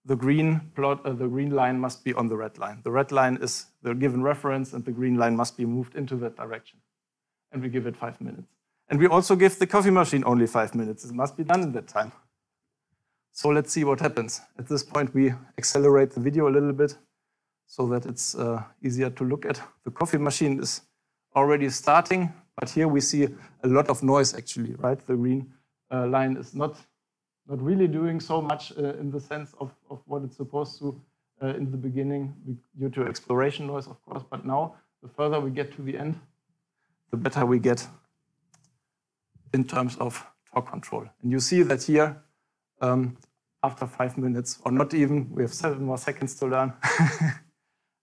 the green plot, uh, the green line must be on the red line. The red line is the given reference, and the green line must be moved into that direction. And we give it five minutes. And we also give the coffee machine only five minutes. It must be done in that time. So let's see what happens. At this point, we accelerate the video a little bit so that it's uh, easier to look at. The coffee machine is already starting, but here we see a lot of noise actually, right? The green uh, line is not, not really doing so much uh, in the sense of, of what it's supposed to uh, in the beginning due to exploration noise, of course. But now, the further we get to the end, the better we get in terms of torque control. And you see that here, um, after five minutes, or not even, we have seven more seconds to learn,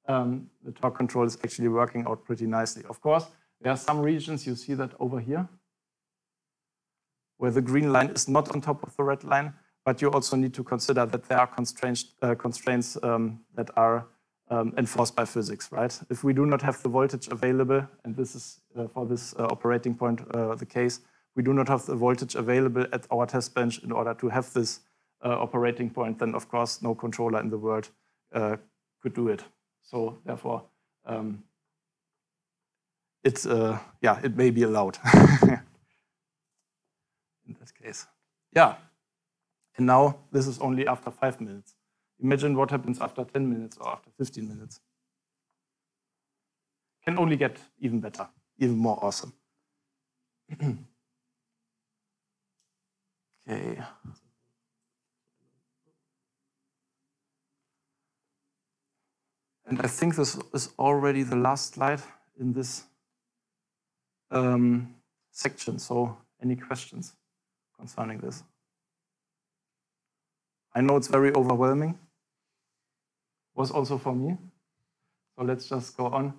um, the torque control is actually working out pretty nicely. Of course, there are some regions, you see that over here, where the green line is not on top of the red line, but you also need to consider that there are constraints, uh, constraints um, that are um, enforced by physics, right? If we do not have the voltage available, and this is uh, for this uh, operating point uh, the case, we do not have the voltage available at our test bench in order to have this uh, operating point, then of course no controller in the world uh, could do it. So therefore, um, it's uh, yeah, it may be allowed in that case. Yeah, and now this is only after five minutes. Imagine what happens after 10 minutes or after 15 minutes. Can only get even better, even more awesome. okay. And I think this is already the last slide in this um, section. So any questions concerning this? I know it's very overwhelming. Was also for me. So let's just go on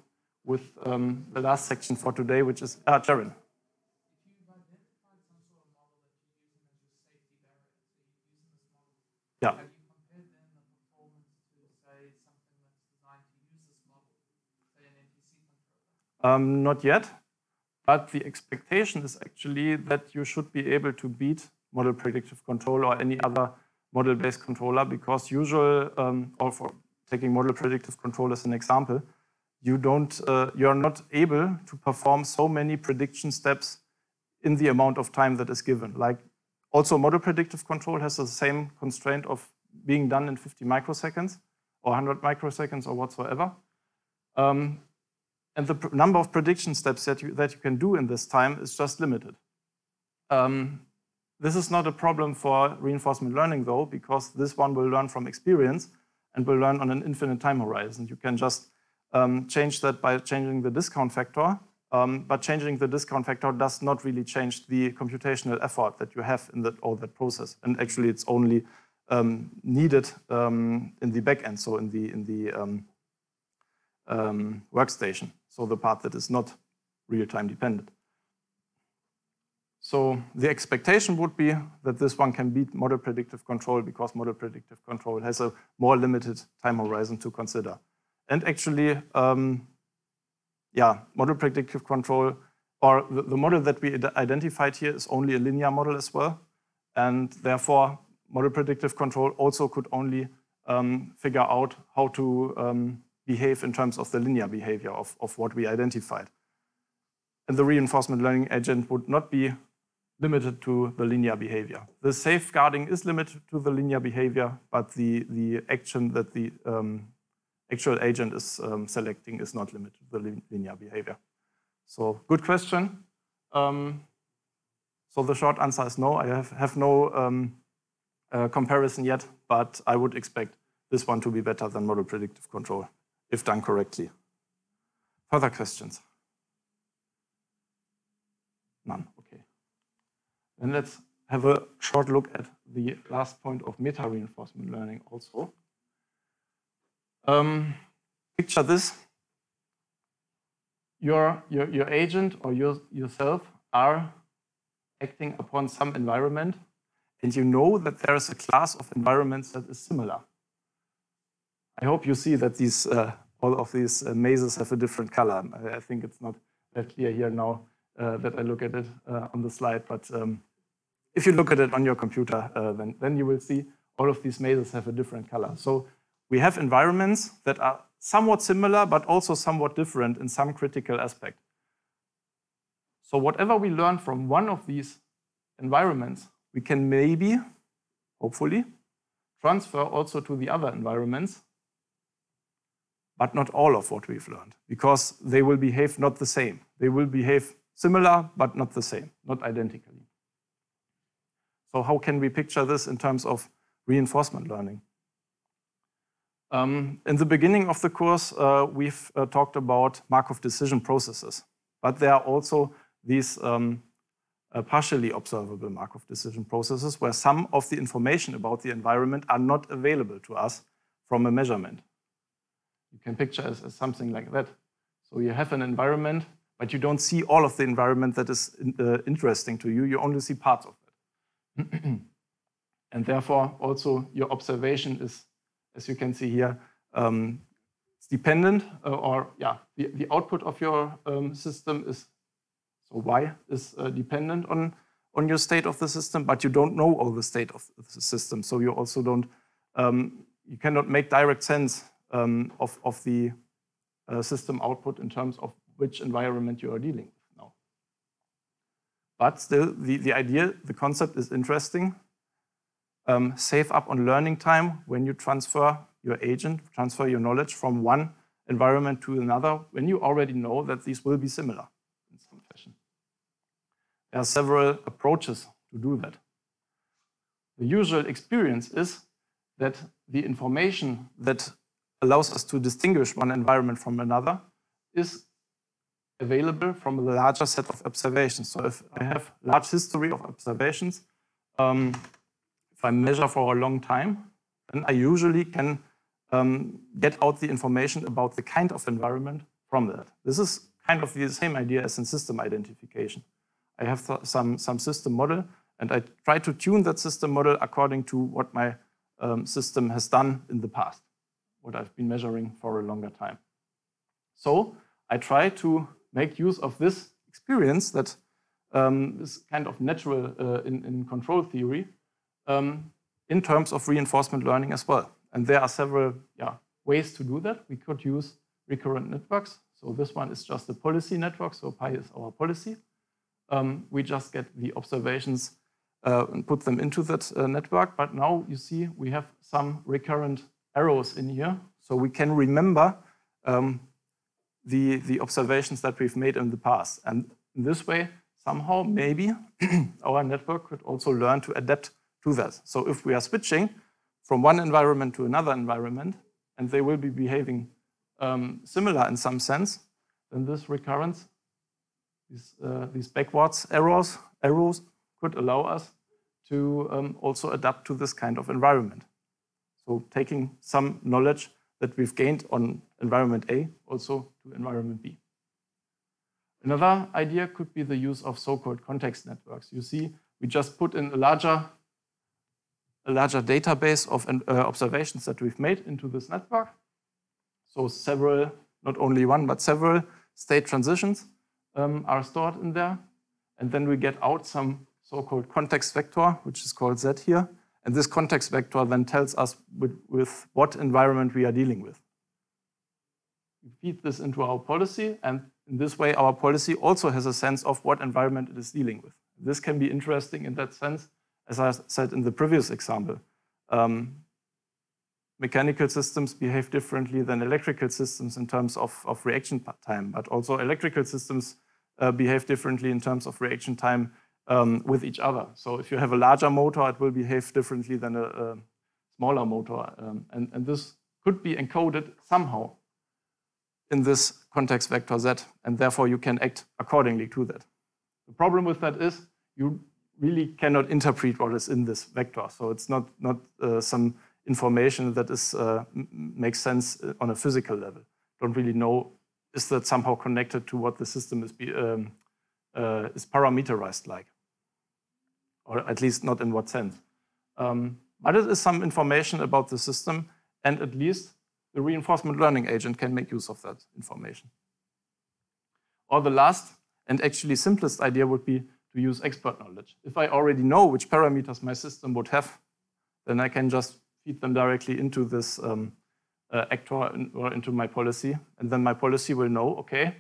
with um, the last section for today, which is ah, Jaron. Yeah. Um, not yet, but the expectation is actually that you should be able to beat model predictive control or any other model-based controller because usual, um, or for taking model predictive control as an example, you don't, uh, you are not able to perform so many prediction steps in the amount of time that is given. Like also model predictive control has the same constraint of being done in 50 microseconds or 100 microseconds or whatsoever. Um, and the number of prediction steps that you, that you can do in this time is just limited. Um, this is not a problem for reinforcement learning though, because this one will learn from experience and will learn on an infinite time horizon. You can just um, change that by changing the discount factor, um, but changing the discount factor does not really change the computational effort that you have in that, all that process. And actually it's only um, needed um, in the backend, so in the, in the um, um, workstation so the part that is not real-time dependent. So the expectation would be that this one can beat model predictive control because model predictive control has a more limited time horizon to consider. And actually, um, yeah, model predictive control, or the, the model that we identified here is only a linear model as well. And therefore, model predictive control also could only um, figure out how to um, behave in terms of the linear behavior of, of what we identified. And the reinforcement learning agent would not be limited to the linear behavior. The safeguarding is limited to the linear behavior, but the, the action that the um, actual agent is um, selecting is not limited to the linear behavior. So good question. Um, so the short answer is no. I have, have no um, uh, comparison yet, but I would expect this one to be better than model predictive control if done correctly. Further questions? None, okay. Then let's have a short look at the last point of meta-reinforcement learning also. Um, picture this. Your, your, your agent or your, yourself are acting upon some environment and you know that there is a class of environments that is similar. I hope you see that these uh, all of these uh, mazes have a different color. I, think it's not that clear here now uh, that I look at it on the slide, but um, if you look at it on your computer, then, then you will see all of these mazes have a different color. So we have environments that are somewhat similar, but also somewhat different in some critical aspect. So whatever we learn from one of these environments, we can maybe, hopefully, transfer also to the other environments but not all of what we've learned, because they will behave not the same. They will behave similar, but not the same, not identically. So how can we picture this in terms of reinforcement learning? Um, in the beginning of the course, uh, we've uh, talked about Markov decision processes, but there are also these um, uh, partially observable Markov decision processes where some of the information about the environment are not available to us from a measurement. You can picture as, as something like that. So you have an environment, but you don't see all of the environment that is uh, interesting to you. You only see parts of it. and therefore, also your observation is, as you can see here, um, it's dependent, uh, or yeah, the, the output of your um, system is, so y is uh, dependent on, on your state of the system, but you don't know all the state of the system. So you also don't, um, you cannot make direct sense um, of, of the uh, system output in terms of which environment you are dealing with now. But still, the, the idea, the concept is interesting. Um, save up on learning time when you transfer your agent, transfer your knowledge from one environment to another, when you already know that these will be similar in some fashion. There are several approaches to do that. The usual experience is that the information that allows us to distinguish one environment from another is available from a larger set of observations. So if I have large history of observations, um, if I measure for a long time, then I usually can um, get out the information about the kind of environment from that. This is kind of the same idea as in system identification. I have some, some system model, and I try to tune that system model according to what my um, system has done in the past, what I've been measuring for a longer time. So I try to make use of this experience that um, is kind of natural uh, in, in, control theory um, in terms of reinforcement learning as well. And there are several yeah, ways to do that. We could use recurrent networks. So this one is just a policy network. So pi is our policy. Um, we just get the observations uh, and put them into that uh, network. But now you see we have some recurrent arrows in here. So we can remember um, the, the observations that we've made in the past. And in this way, somehow, maybe, our network could also learn to adapt to that. So if we are switching from one environment to another environment, and they will be behaving um, similar in some sense, then this recurrence, these, uh, these backwards arrows, arrows could allow us to um, also adapt to this kind of environment. So taking some knowledge that we've gained on environment A also to environment B. Another idea could be the use of so-called context networks. You see, we just put in a larger, a larger database of uh, observations that we've made into this network. So several, not only one, but several state transitions um, are stored in there. And then we get out some so-called context vector, which is called Z here. And this context vector then tells us with, with what environment we are dealing with. We feed this into our policy, and in this way, our policy also has a sense of what environment it is dealing with. This can be interesting in that sense, as I said in the previous example. Um, mechanical systems behave differently than electrical systems in terms of, of reaction time, but also electrical systems uh, behave differently in terms of reaction time um, with each other. So if you have a larger motor, it will behave differently than a, a smaller motor. Um, and, and this could be encoded somehow in this context vector Z, and therefore you can act accordingly to that. The problem with that is you really cannot interpret what is in this vector. So it's not, not uh, some information that is, uh, makes sense uh, on a physical level. Don't really know, is that somehow connected to what the system is, be, um, uh, is parameterized like? Or at least not in what sense. Um, but it is some information about the system, and at least the reinforcement learning agent can make use of that information. Or the last and actually simplest idea would be to use expert knowledge. If I already know which parameters my system would have, then I can just feed them directly into this um, uh, actor or into my policy. And then my policy will know, okay,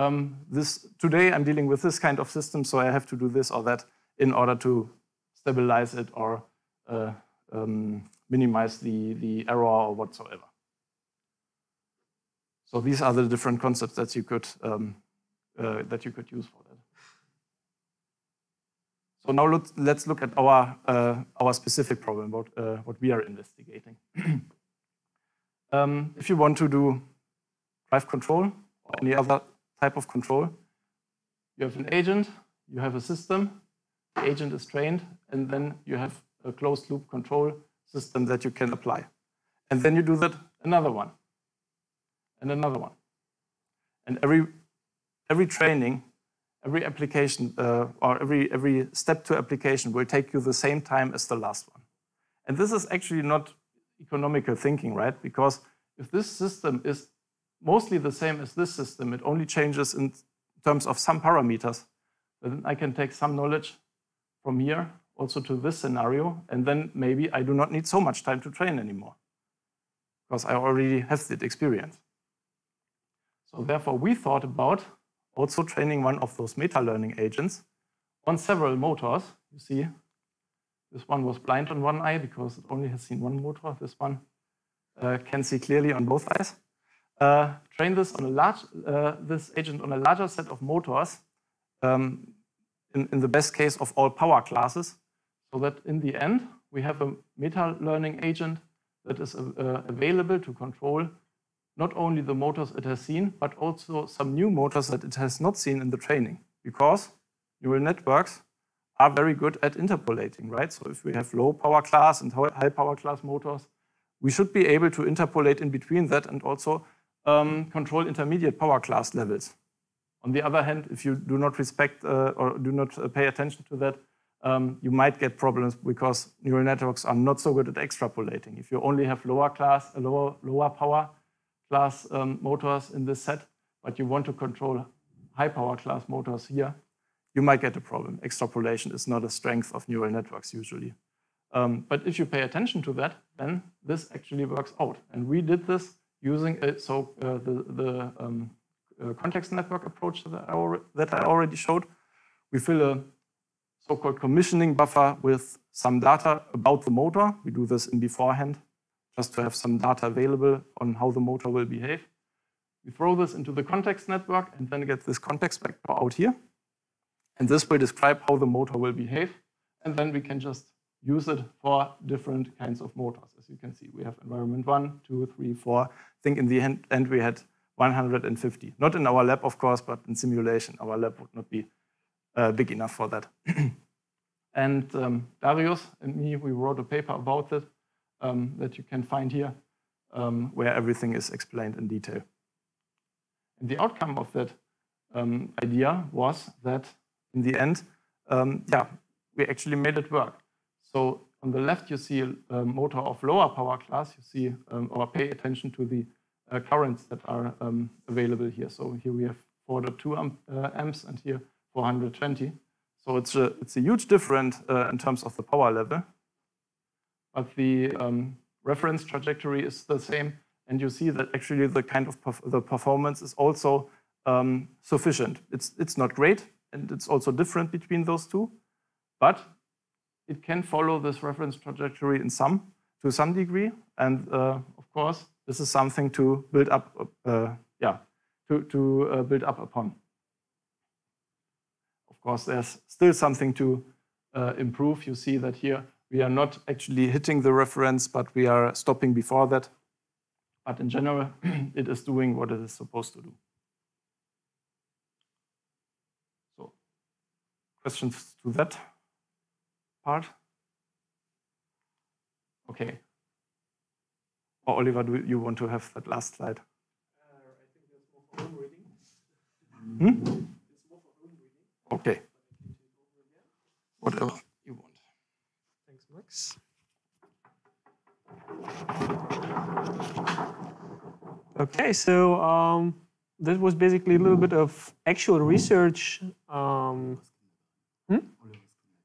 um, this today I'm dealing with this kind of system, so I have to do this or that in order to stabilize it or uh, um, minimize the, the error or whatsoever. So these are the different concepts that you could um, uh, that you could use for that. So now look, let's look at our uh, our specific problem, what uh, what we are investigating. um, if you want to do drive control or any other type of control, you have an agent, you have a system, the agent is trained, and then you have a closed loop control system that you can apply. And then you do that another one and another one. And every, every training, every application, uh, or every, every step to application will take you the same time as the last one. And this is actually not economical thinking, right? Because if this system is mostly the same as this system, it only changes in terms of some parameters, then I can take some knowledge from here also to this scenario, and then maybe I do not need so much time to train anymore because I already have that experience. So therefore, we thought about also training one of those meta-learning agents on several motors. You see, this one was blind on one eye because it only has seen one motor. This one uh, can see clearly on both eyes. Uh, train this on a large, uh, this agent on a larger set of motors, um, in, in the best case of all power classes, so that in the end we have a meta-learning agent that is uh, available to control not only the motors it has seen, but also some new motors that it has not seen in the training. Because neural networks are very good at interpolating, right? So if we have low power class and high power class motors, we should be able to interpolate in between that and also um, control intermediate power class levels. On the other hand, if you do not respect uh, or do not uh, pay attention to that, um, you might get problems because neural networks are not so good at extrapolating. If you only have lower class, lower, lower power class um, motors in this set, but you want to control high power class motors here, you might get a problem. Extrapolation is not a strength of neural networks usually. Um, but if you pay attention to that, then this actually works out. And we did this using a, so uh, the, the um, uh, context network approach that I, that I already showed. We fill a so-called commissioning buffer with some data about the motor. We do this in beforehand, just to have some data available on how the motor will behave. We throw this into the context network and then get this context vector out here. And this will describe how the motor will behave. And then we can just use it for different kinds of motors. As you can see, we have environment one, two, three, four. I think in the end we had 150. Not in our lab, of course, but in simulation. Our lab would not be uh, big enough for that. and um, Darius and me, we wrote a paper about it um, that you can find here, um, where everything is explained in detail. And the outcome of that um, idea was that in the end, um, yeah, we actually made it work. So on the left, you see a, motor of lower power class. You see um, or pay attention to the uh, currents that are um, available here. So here we have 4.2 amp, uh, amps and here 420. So it's a, it's a huge difference uh, in terms of the power level. But the um, reference trajectory is the same. And you see that actually the kind of perf the performance is also um, sufficient. It's, it's not great, and it's also different between those two. But it can follow this reference trajectory in some, to some degree. And uh, of course, this is something to build up, uh, yeah, to, to uh, build up upon. Of course, there's still something to improve. You see that here we are not actually hitting the reference, but we are stopping before that. But in general, it is doing what it is supposed to do. So, questions to that? Part? Okay. Or Oliver, do you want to have that last slide? Hmm? Okay. Whatever you want. Thanks, Max. Okay, so um, that was basically a little bit of actual research. Um?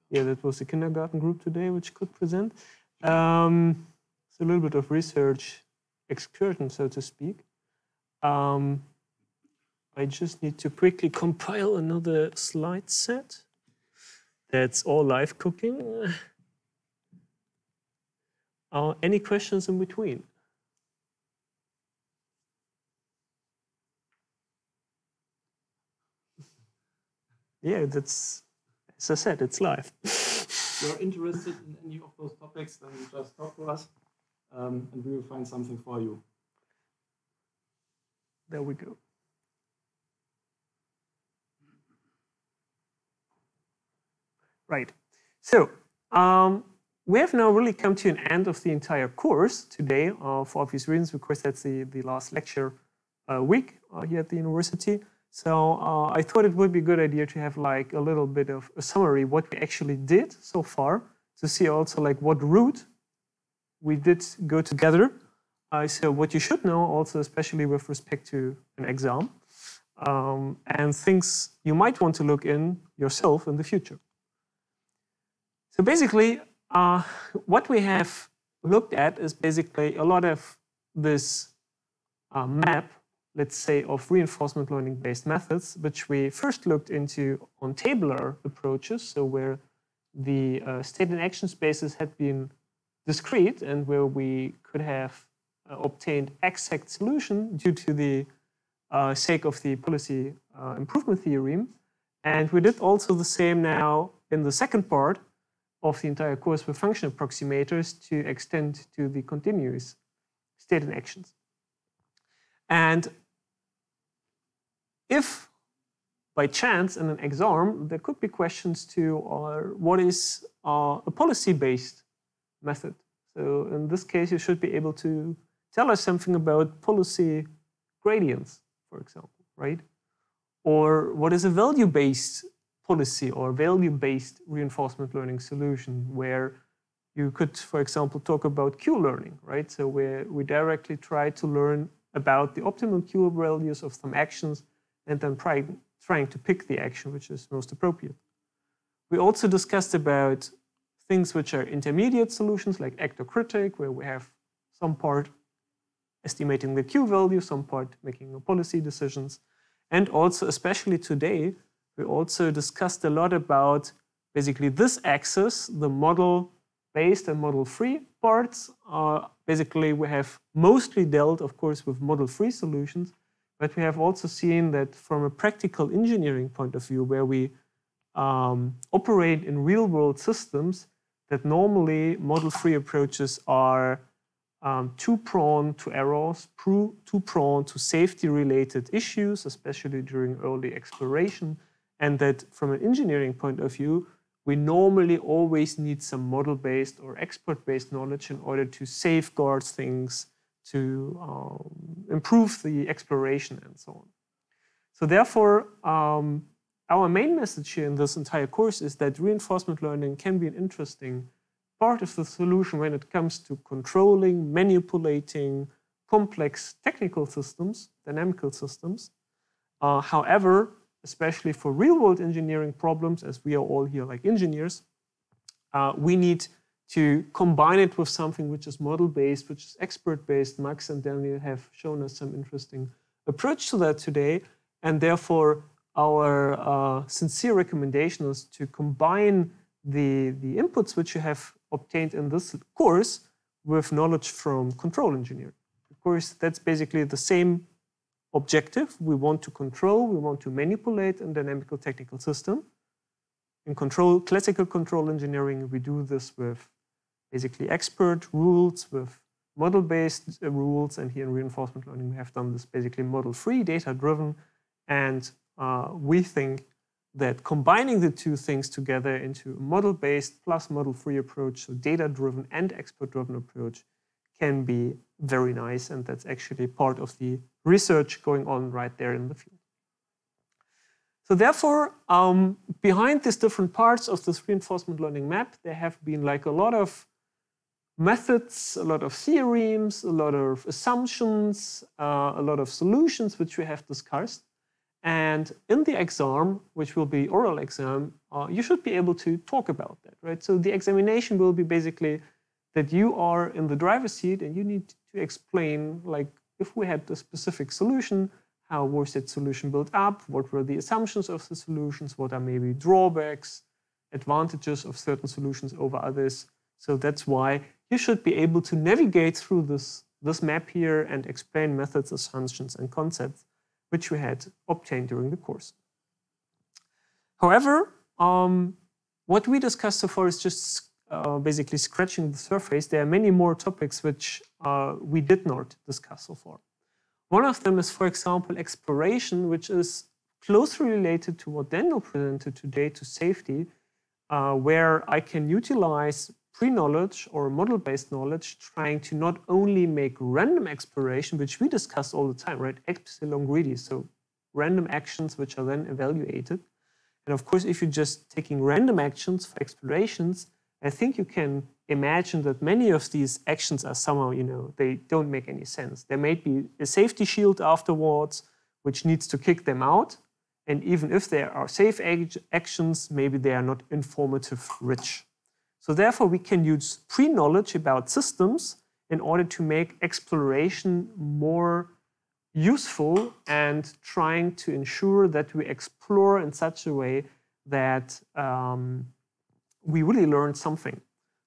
Yeah, that was the kindergarten group today, which could present. Um, it's a little bit of research excursion, so to speak. Um, I just need to quickly compile another slide set. That's all live cooking. Uh, any questions in between? Yeah, that's as I said, it's live. if you're interested in any of those topics, then just talk to us um, and we will find something for you. There we go. Right. So um, we have now really come to an end of the entire course today uh, for obvious reasons, because that's the, the last lecture uh, week uh, here at the university. So uh, I thought it would be a good idea to have like a little bit of a summary what we actually did so far to see also like what route we did go together. Uh, so what you should know also, especially with respect to an exam, um, and things you might want to look in yourself in the future. So basically, uh, what we have looked at is basically a lot of this uh, map let's say, of reinforcement learning based methods, which we first looked into on tabular approaches, so where the uh, state and action spaces had been discrete and where we could have uh, obtained exact solution due to the uh, sake of the policy uh, improvement theorem. And we did also the same now in the second part of the entire course with function approximators to extend to the continuous state and actions. And if by chance in an exam, there could be questions to uh, what is uh, a policy-based method. So in this case, you should be able to tell us something about policy gradients, for example, right? Or what is a value-based policy or value-based reinforcement learning solution where you could, for example, talk about Q learning, right? So where we directly try to learn about the optimal Q values of some actions and then try, trying to pick the action which is most appropriate. We also discussed about things which are intermediate solutions like actor critic, where we have some part estimating the Q value, some part making policy decisions. And also, especially today, we also discussed a lot about basically this axis, the model-based and model-free parts. Uh, basically, we have mostly dealt, of course, with model-free solutions, but we have also seen that from a practical engineering point of view, where we um, operate in real-world systems, that normally model-free approaches are um, too prone to errors, too prone to safety-related issues, especially during early exploration, and that from an engineering point of view, we normally always need some model-based or expert-based knowledge in order to safeguard things, to um, improve the exploration and so on. So therefore, um, our main message here in this entire course is that reinforcement learning can be an interesting part of the solution when it comes to controlling, manipulating complex technical systems, dynamical systems. Uh, however, especially for real world engineering problems, as we are all here like engineers, uh, we need to combine it with something which is model based, which is expert based. Max and Daniel have shown us some interesting approach to that today. And therefore, our uh, sincere recommendation is to combine the, the inputs which you have obtained in this course with knowledge from control engineering. Of course, that's basically the same objective. We want to control, we want to manipulate a dynamical technical system. In control, classical control engineering, we do this with basically expert rules, with model-based uh, rules, and here in reinforcement learning, we have done this basically model-free, data-driven, and uh, we think that combining the two things together into a model-based plus model-free approach, so data-driven and expert-driven approach, can be very nice, and that's actually part of the research going on right there in the field. So therefore, um, behind these different parts of this reinforcement learning map, there have been like a lot of methods, a lot of theorems, a lot of assumptions, uh, a lot of solutions which we have discussed. And in the exam, which will be oral exam, uh, you should be able to talk about that, right? So the examination will be basically that you are in the driver's seat and you need to explain, like, if we had a specific solution, how was that solution built up? What were the assumptions of the solutions? What are maybe drawbacks, advantages of certain solutions over others? So that's why you should be able to navigate through this, this map here and explain methods, assumptions, and concepts which we had obtained during the course. However, um, what we discussed so far is just uh, basically scratching the surface. There are many more topics which uh, we did not discuss so far. One of them is, for example, exploration, which is closely related to what Daniel presented today to safety, uh, where I can utilize pre-knowledge or model-based knowledge trying to not only make random exploration, which we discuss all the time, right? Epsilon greedy, so random actions which are then evaluated. And of course, if you're just taking random actions for explorations, I think you can imagine that many of these actions are somehow, you know, they don't make any sense. There may be a safety shield afterwards, which needs to kick them out. And even if there are safe actions, maybe they are not informative rich. So therefore, we can use pre-knowledge about systems in order to make exploration more useful and trying to ensure that we explore in such a way that um, we really learn something.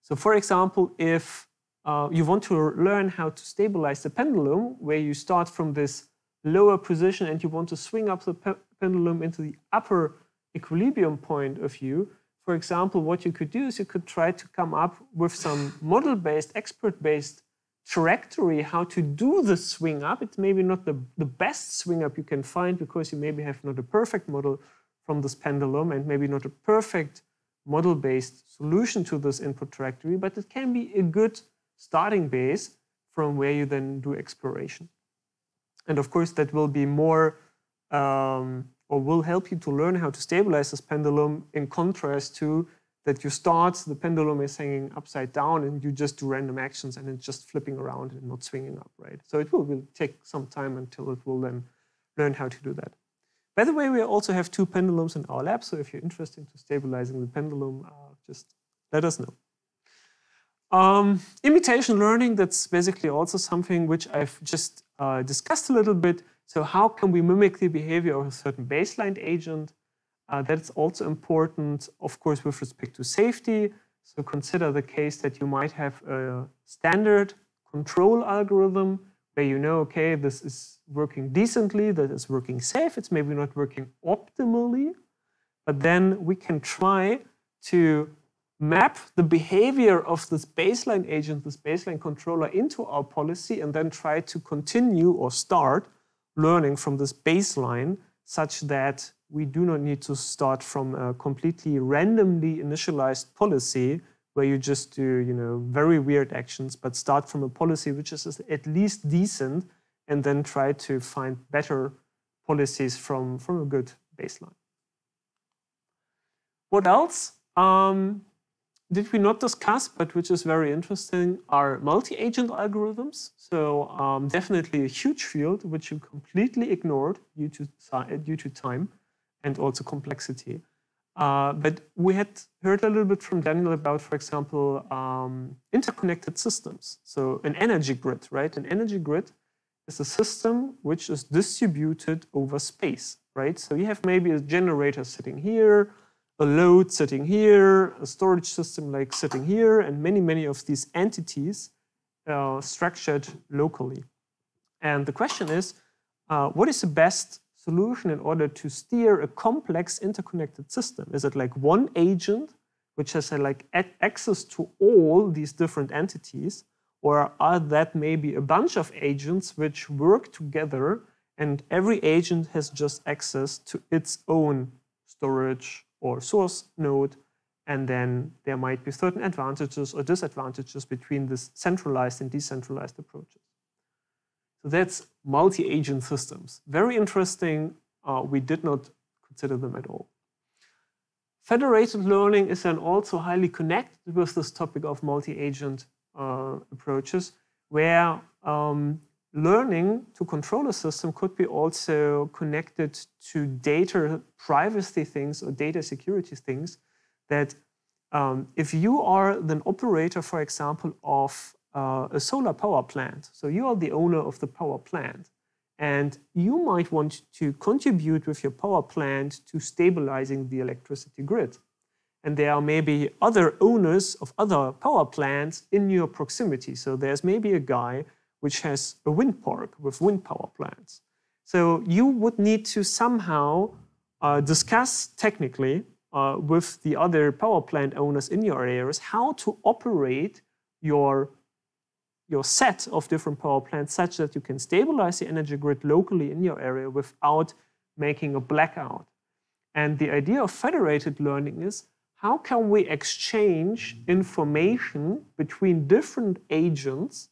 So for example, if uh, you want to learn how to stabilize the pendulum, where you start from this lower position and you want to swing up the pe pendulum into the upper equilibrium point of view, for example, what you could do is you could try to come up with some model-based, expert-based trajectory how to do the swing up. It's maybe not the, the best swing up you can find because you maybe have not a perfect model from this pendulum and maybe not a perfect model-based solution to this input trajectory, but it can be a good starting base from where you then do exploration. And of course, that will be more um, or will help you to learn how to stabilize this pendulum in contrast to that you start, the pendulum is hanging upside down and you just do random actions and it's just flipping around and not swinging up, right? So it will, will take some time until it will then learn how to do that. By the way, we also have two pendulums in our lab, so if you're interested in stabilizing the pendulum, uh, just let us know. Um, imitation learning, that's basically also something which I've just uh, discussed a little bit. So how can we mimic the behavior of a certain baseline agent? Uh, that's also important, of course, with respect to safety. So consider the case that you might have a standard control algorithm where you know, okay, this is working decently, that is working safe, it's maybe not working optimally, but then we can try to map the behavior of this baseline agent, this baseline controller into our policy and then try to continue or start learning from this baseline such that we do not need to start from a completely randomly initialized policy where you just do you know very weird actions but start from a policy which is at least decent and then try to find better policies from from a good baseline. What else? Um, did we not discuss, but which is very interesting, are multi-agent algorithms. So um, definitely a huge field which you completely ignored due to, due to time and also complexity. Uh, but we had heard a little bit from Daniel about, for example, um, interconnected systems. So an energy grid, right? An energy grid is a system which is distributed over space, right? So you have maybe a generator sitting here, a load sitting here, a storage system like sitting here, and many, many of these entities uh, structured locally. And the question is, uh, what is the best solution in order to steer a complex interconnected system? Is it like one agent which has uh, like access to all these different entities, or are that maybe a bunch of agents which work together and every agent has just access to its own storage or source node. And then there might be certain advantages or disadvantages between this centralized and decentralized approaches. So that's multi-agent systems. Very interesting. Uh, we did not consider them at all. Federated learning is then also highly connected with this topic of multi-agent uh, approaches, where um, learning to control a system could be also connected to data privacy things or data security things that um, if you are the operator, for example, of uh, a solar power plant, so you are the owner of the power plant, and you might want to contribute with your power plant to stabilizing the electricity grid. And there are maybe other owners of other power plants in your proximity. So there's maybe a guy which has a wind park with wind power plants. So you would need to somehow uh, discuss technically uh, with the other power plant owners in your areas how to operate your, your set of different power plants such that you can stabilize the energy grid locally in your area without making a blackout. And the idea of federated learning is how can we exchange information between different agents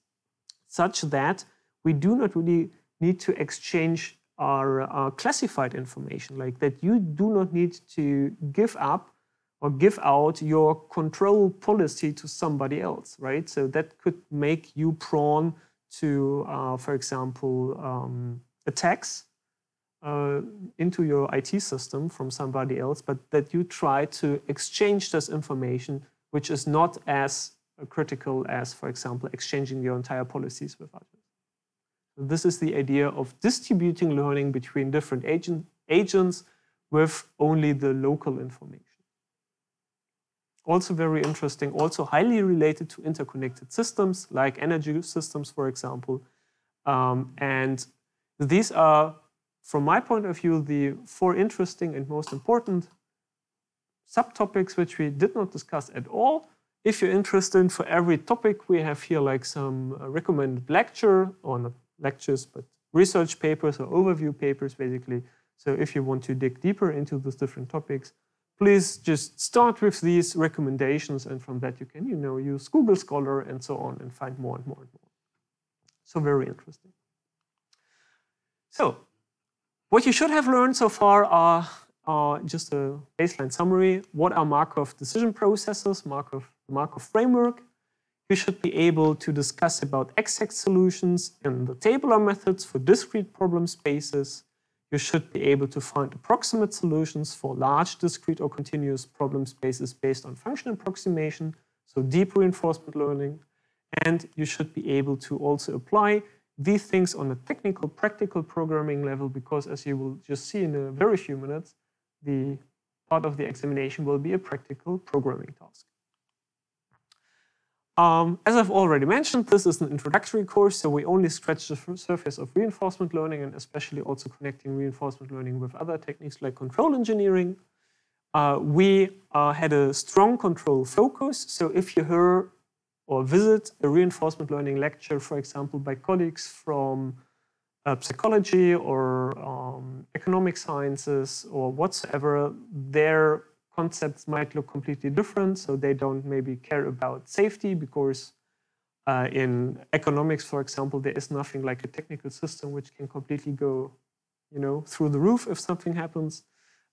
such that we do not really need to exchange our, our classified information, like that you do not need to give up or give out your control policy to somebody else, right? So that could make you prone to, uh, for example, um, attacks uh, into your IT system from somebody else, but that you try to exchange this information, which is not as critical as, for example, exchanging your entire policies with others. This is the idea of distributing learning between different agent, agents with only the local information. Also very interesting, also highly related to interconnected systems, like energy systems, for example. Um, and these are, from my point of view, the four interesting and most important subtopics which we did not discuss at all, if you're interested, for every topic, we have here like some uh, recommended lecture, or not lectures, but research papers or overview papers, basically, So if you want to dig deeper into those different topics, please just start with these recommendations, and from that you can, you know, use Google Scholar and so on, and find more and more and more. So very interesting. So what you should have learned so far are, are just a baseline summary. What are Markov decision processes, Markov, Markov framework? You should be able to discuss about exact solutions and the tabular methods for discrete problem spaces. You should be able to find approximate solutions for large discrete or continuous problem spaces based on function approximation, so deep reinforcement learning. And you should be able to also apply these things on a technical, practical programming level, because as you will just see in a very few minutes, the part of the examination will be a practical programming task. Um, as I've already mentioned, this is an introductory course, so we only scratch the surface of reinforcement learning and especially also connecting reinforcement learning with other techniques like control engineering. Uh, we uh, had a strong control focus, so if you hear or visit a reinforcement learning lecture, for example, by colleagues from uh, psychology or um, economic sciences or whatsoever, their concepts might look completely different. So they don't maybe care about safety because uh, in economics, for example, there is nothing like a technical system which can completely go, you know, through the roof if something happens.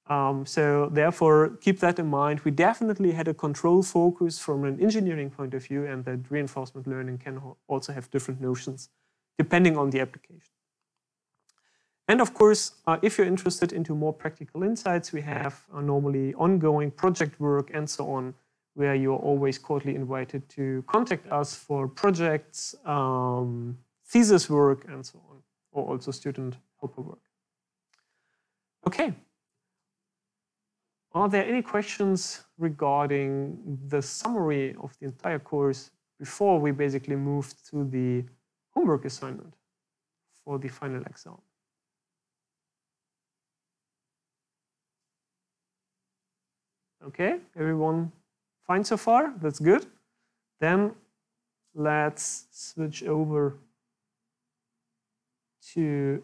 Um, so therefore, keep that in mind. We definitely had a control focus from an engineering point of view, and that reinforcement learning can also have different notions depending on the application. And of course, uh, if you're interested into more practical insights, we have uh, normally ongoing project work and so on, where you're always cordially invited to contact us for projects, um, thesis work, and so on, or also student helper work. Okay. Are there any questions regarding the summary of the entire course before we basically move to the homework assignment for the final exam? Okay, everyone fine so far? That's good. Then let's switch over to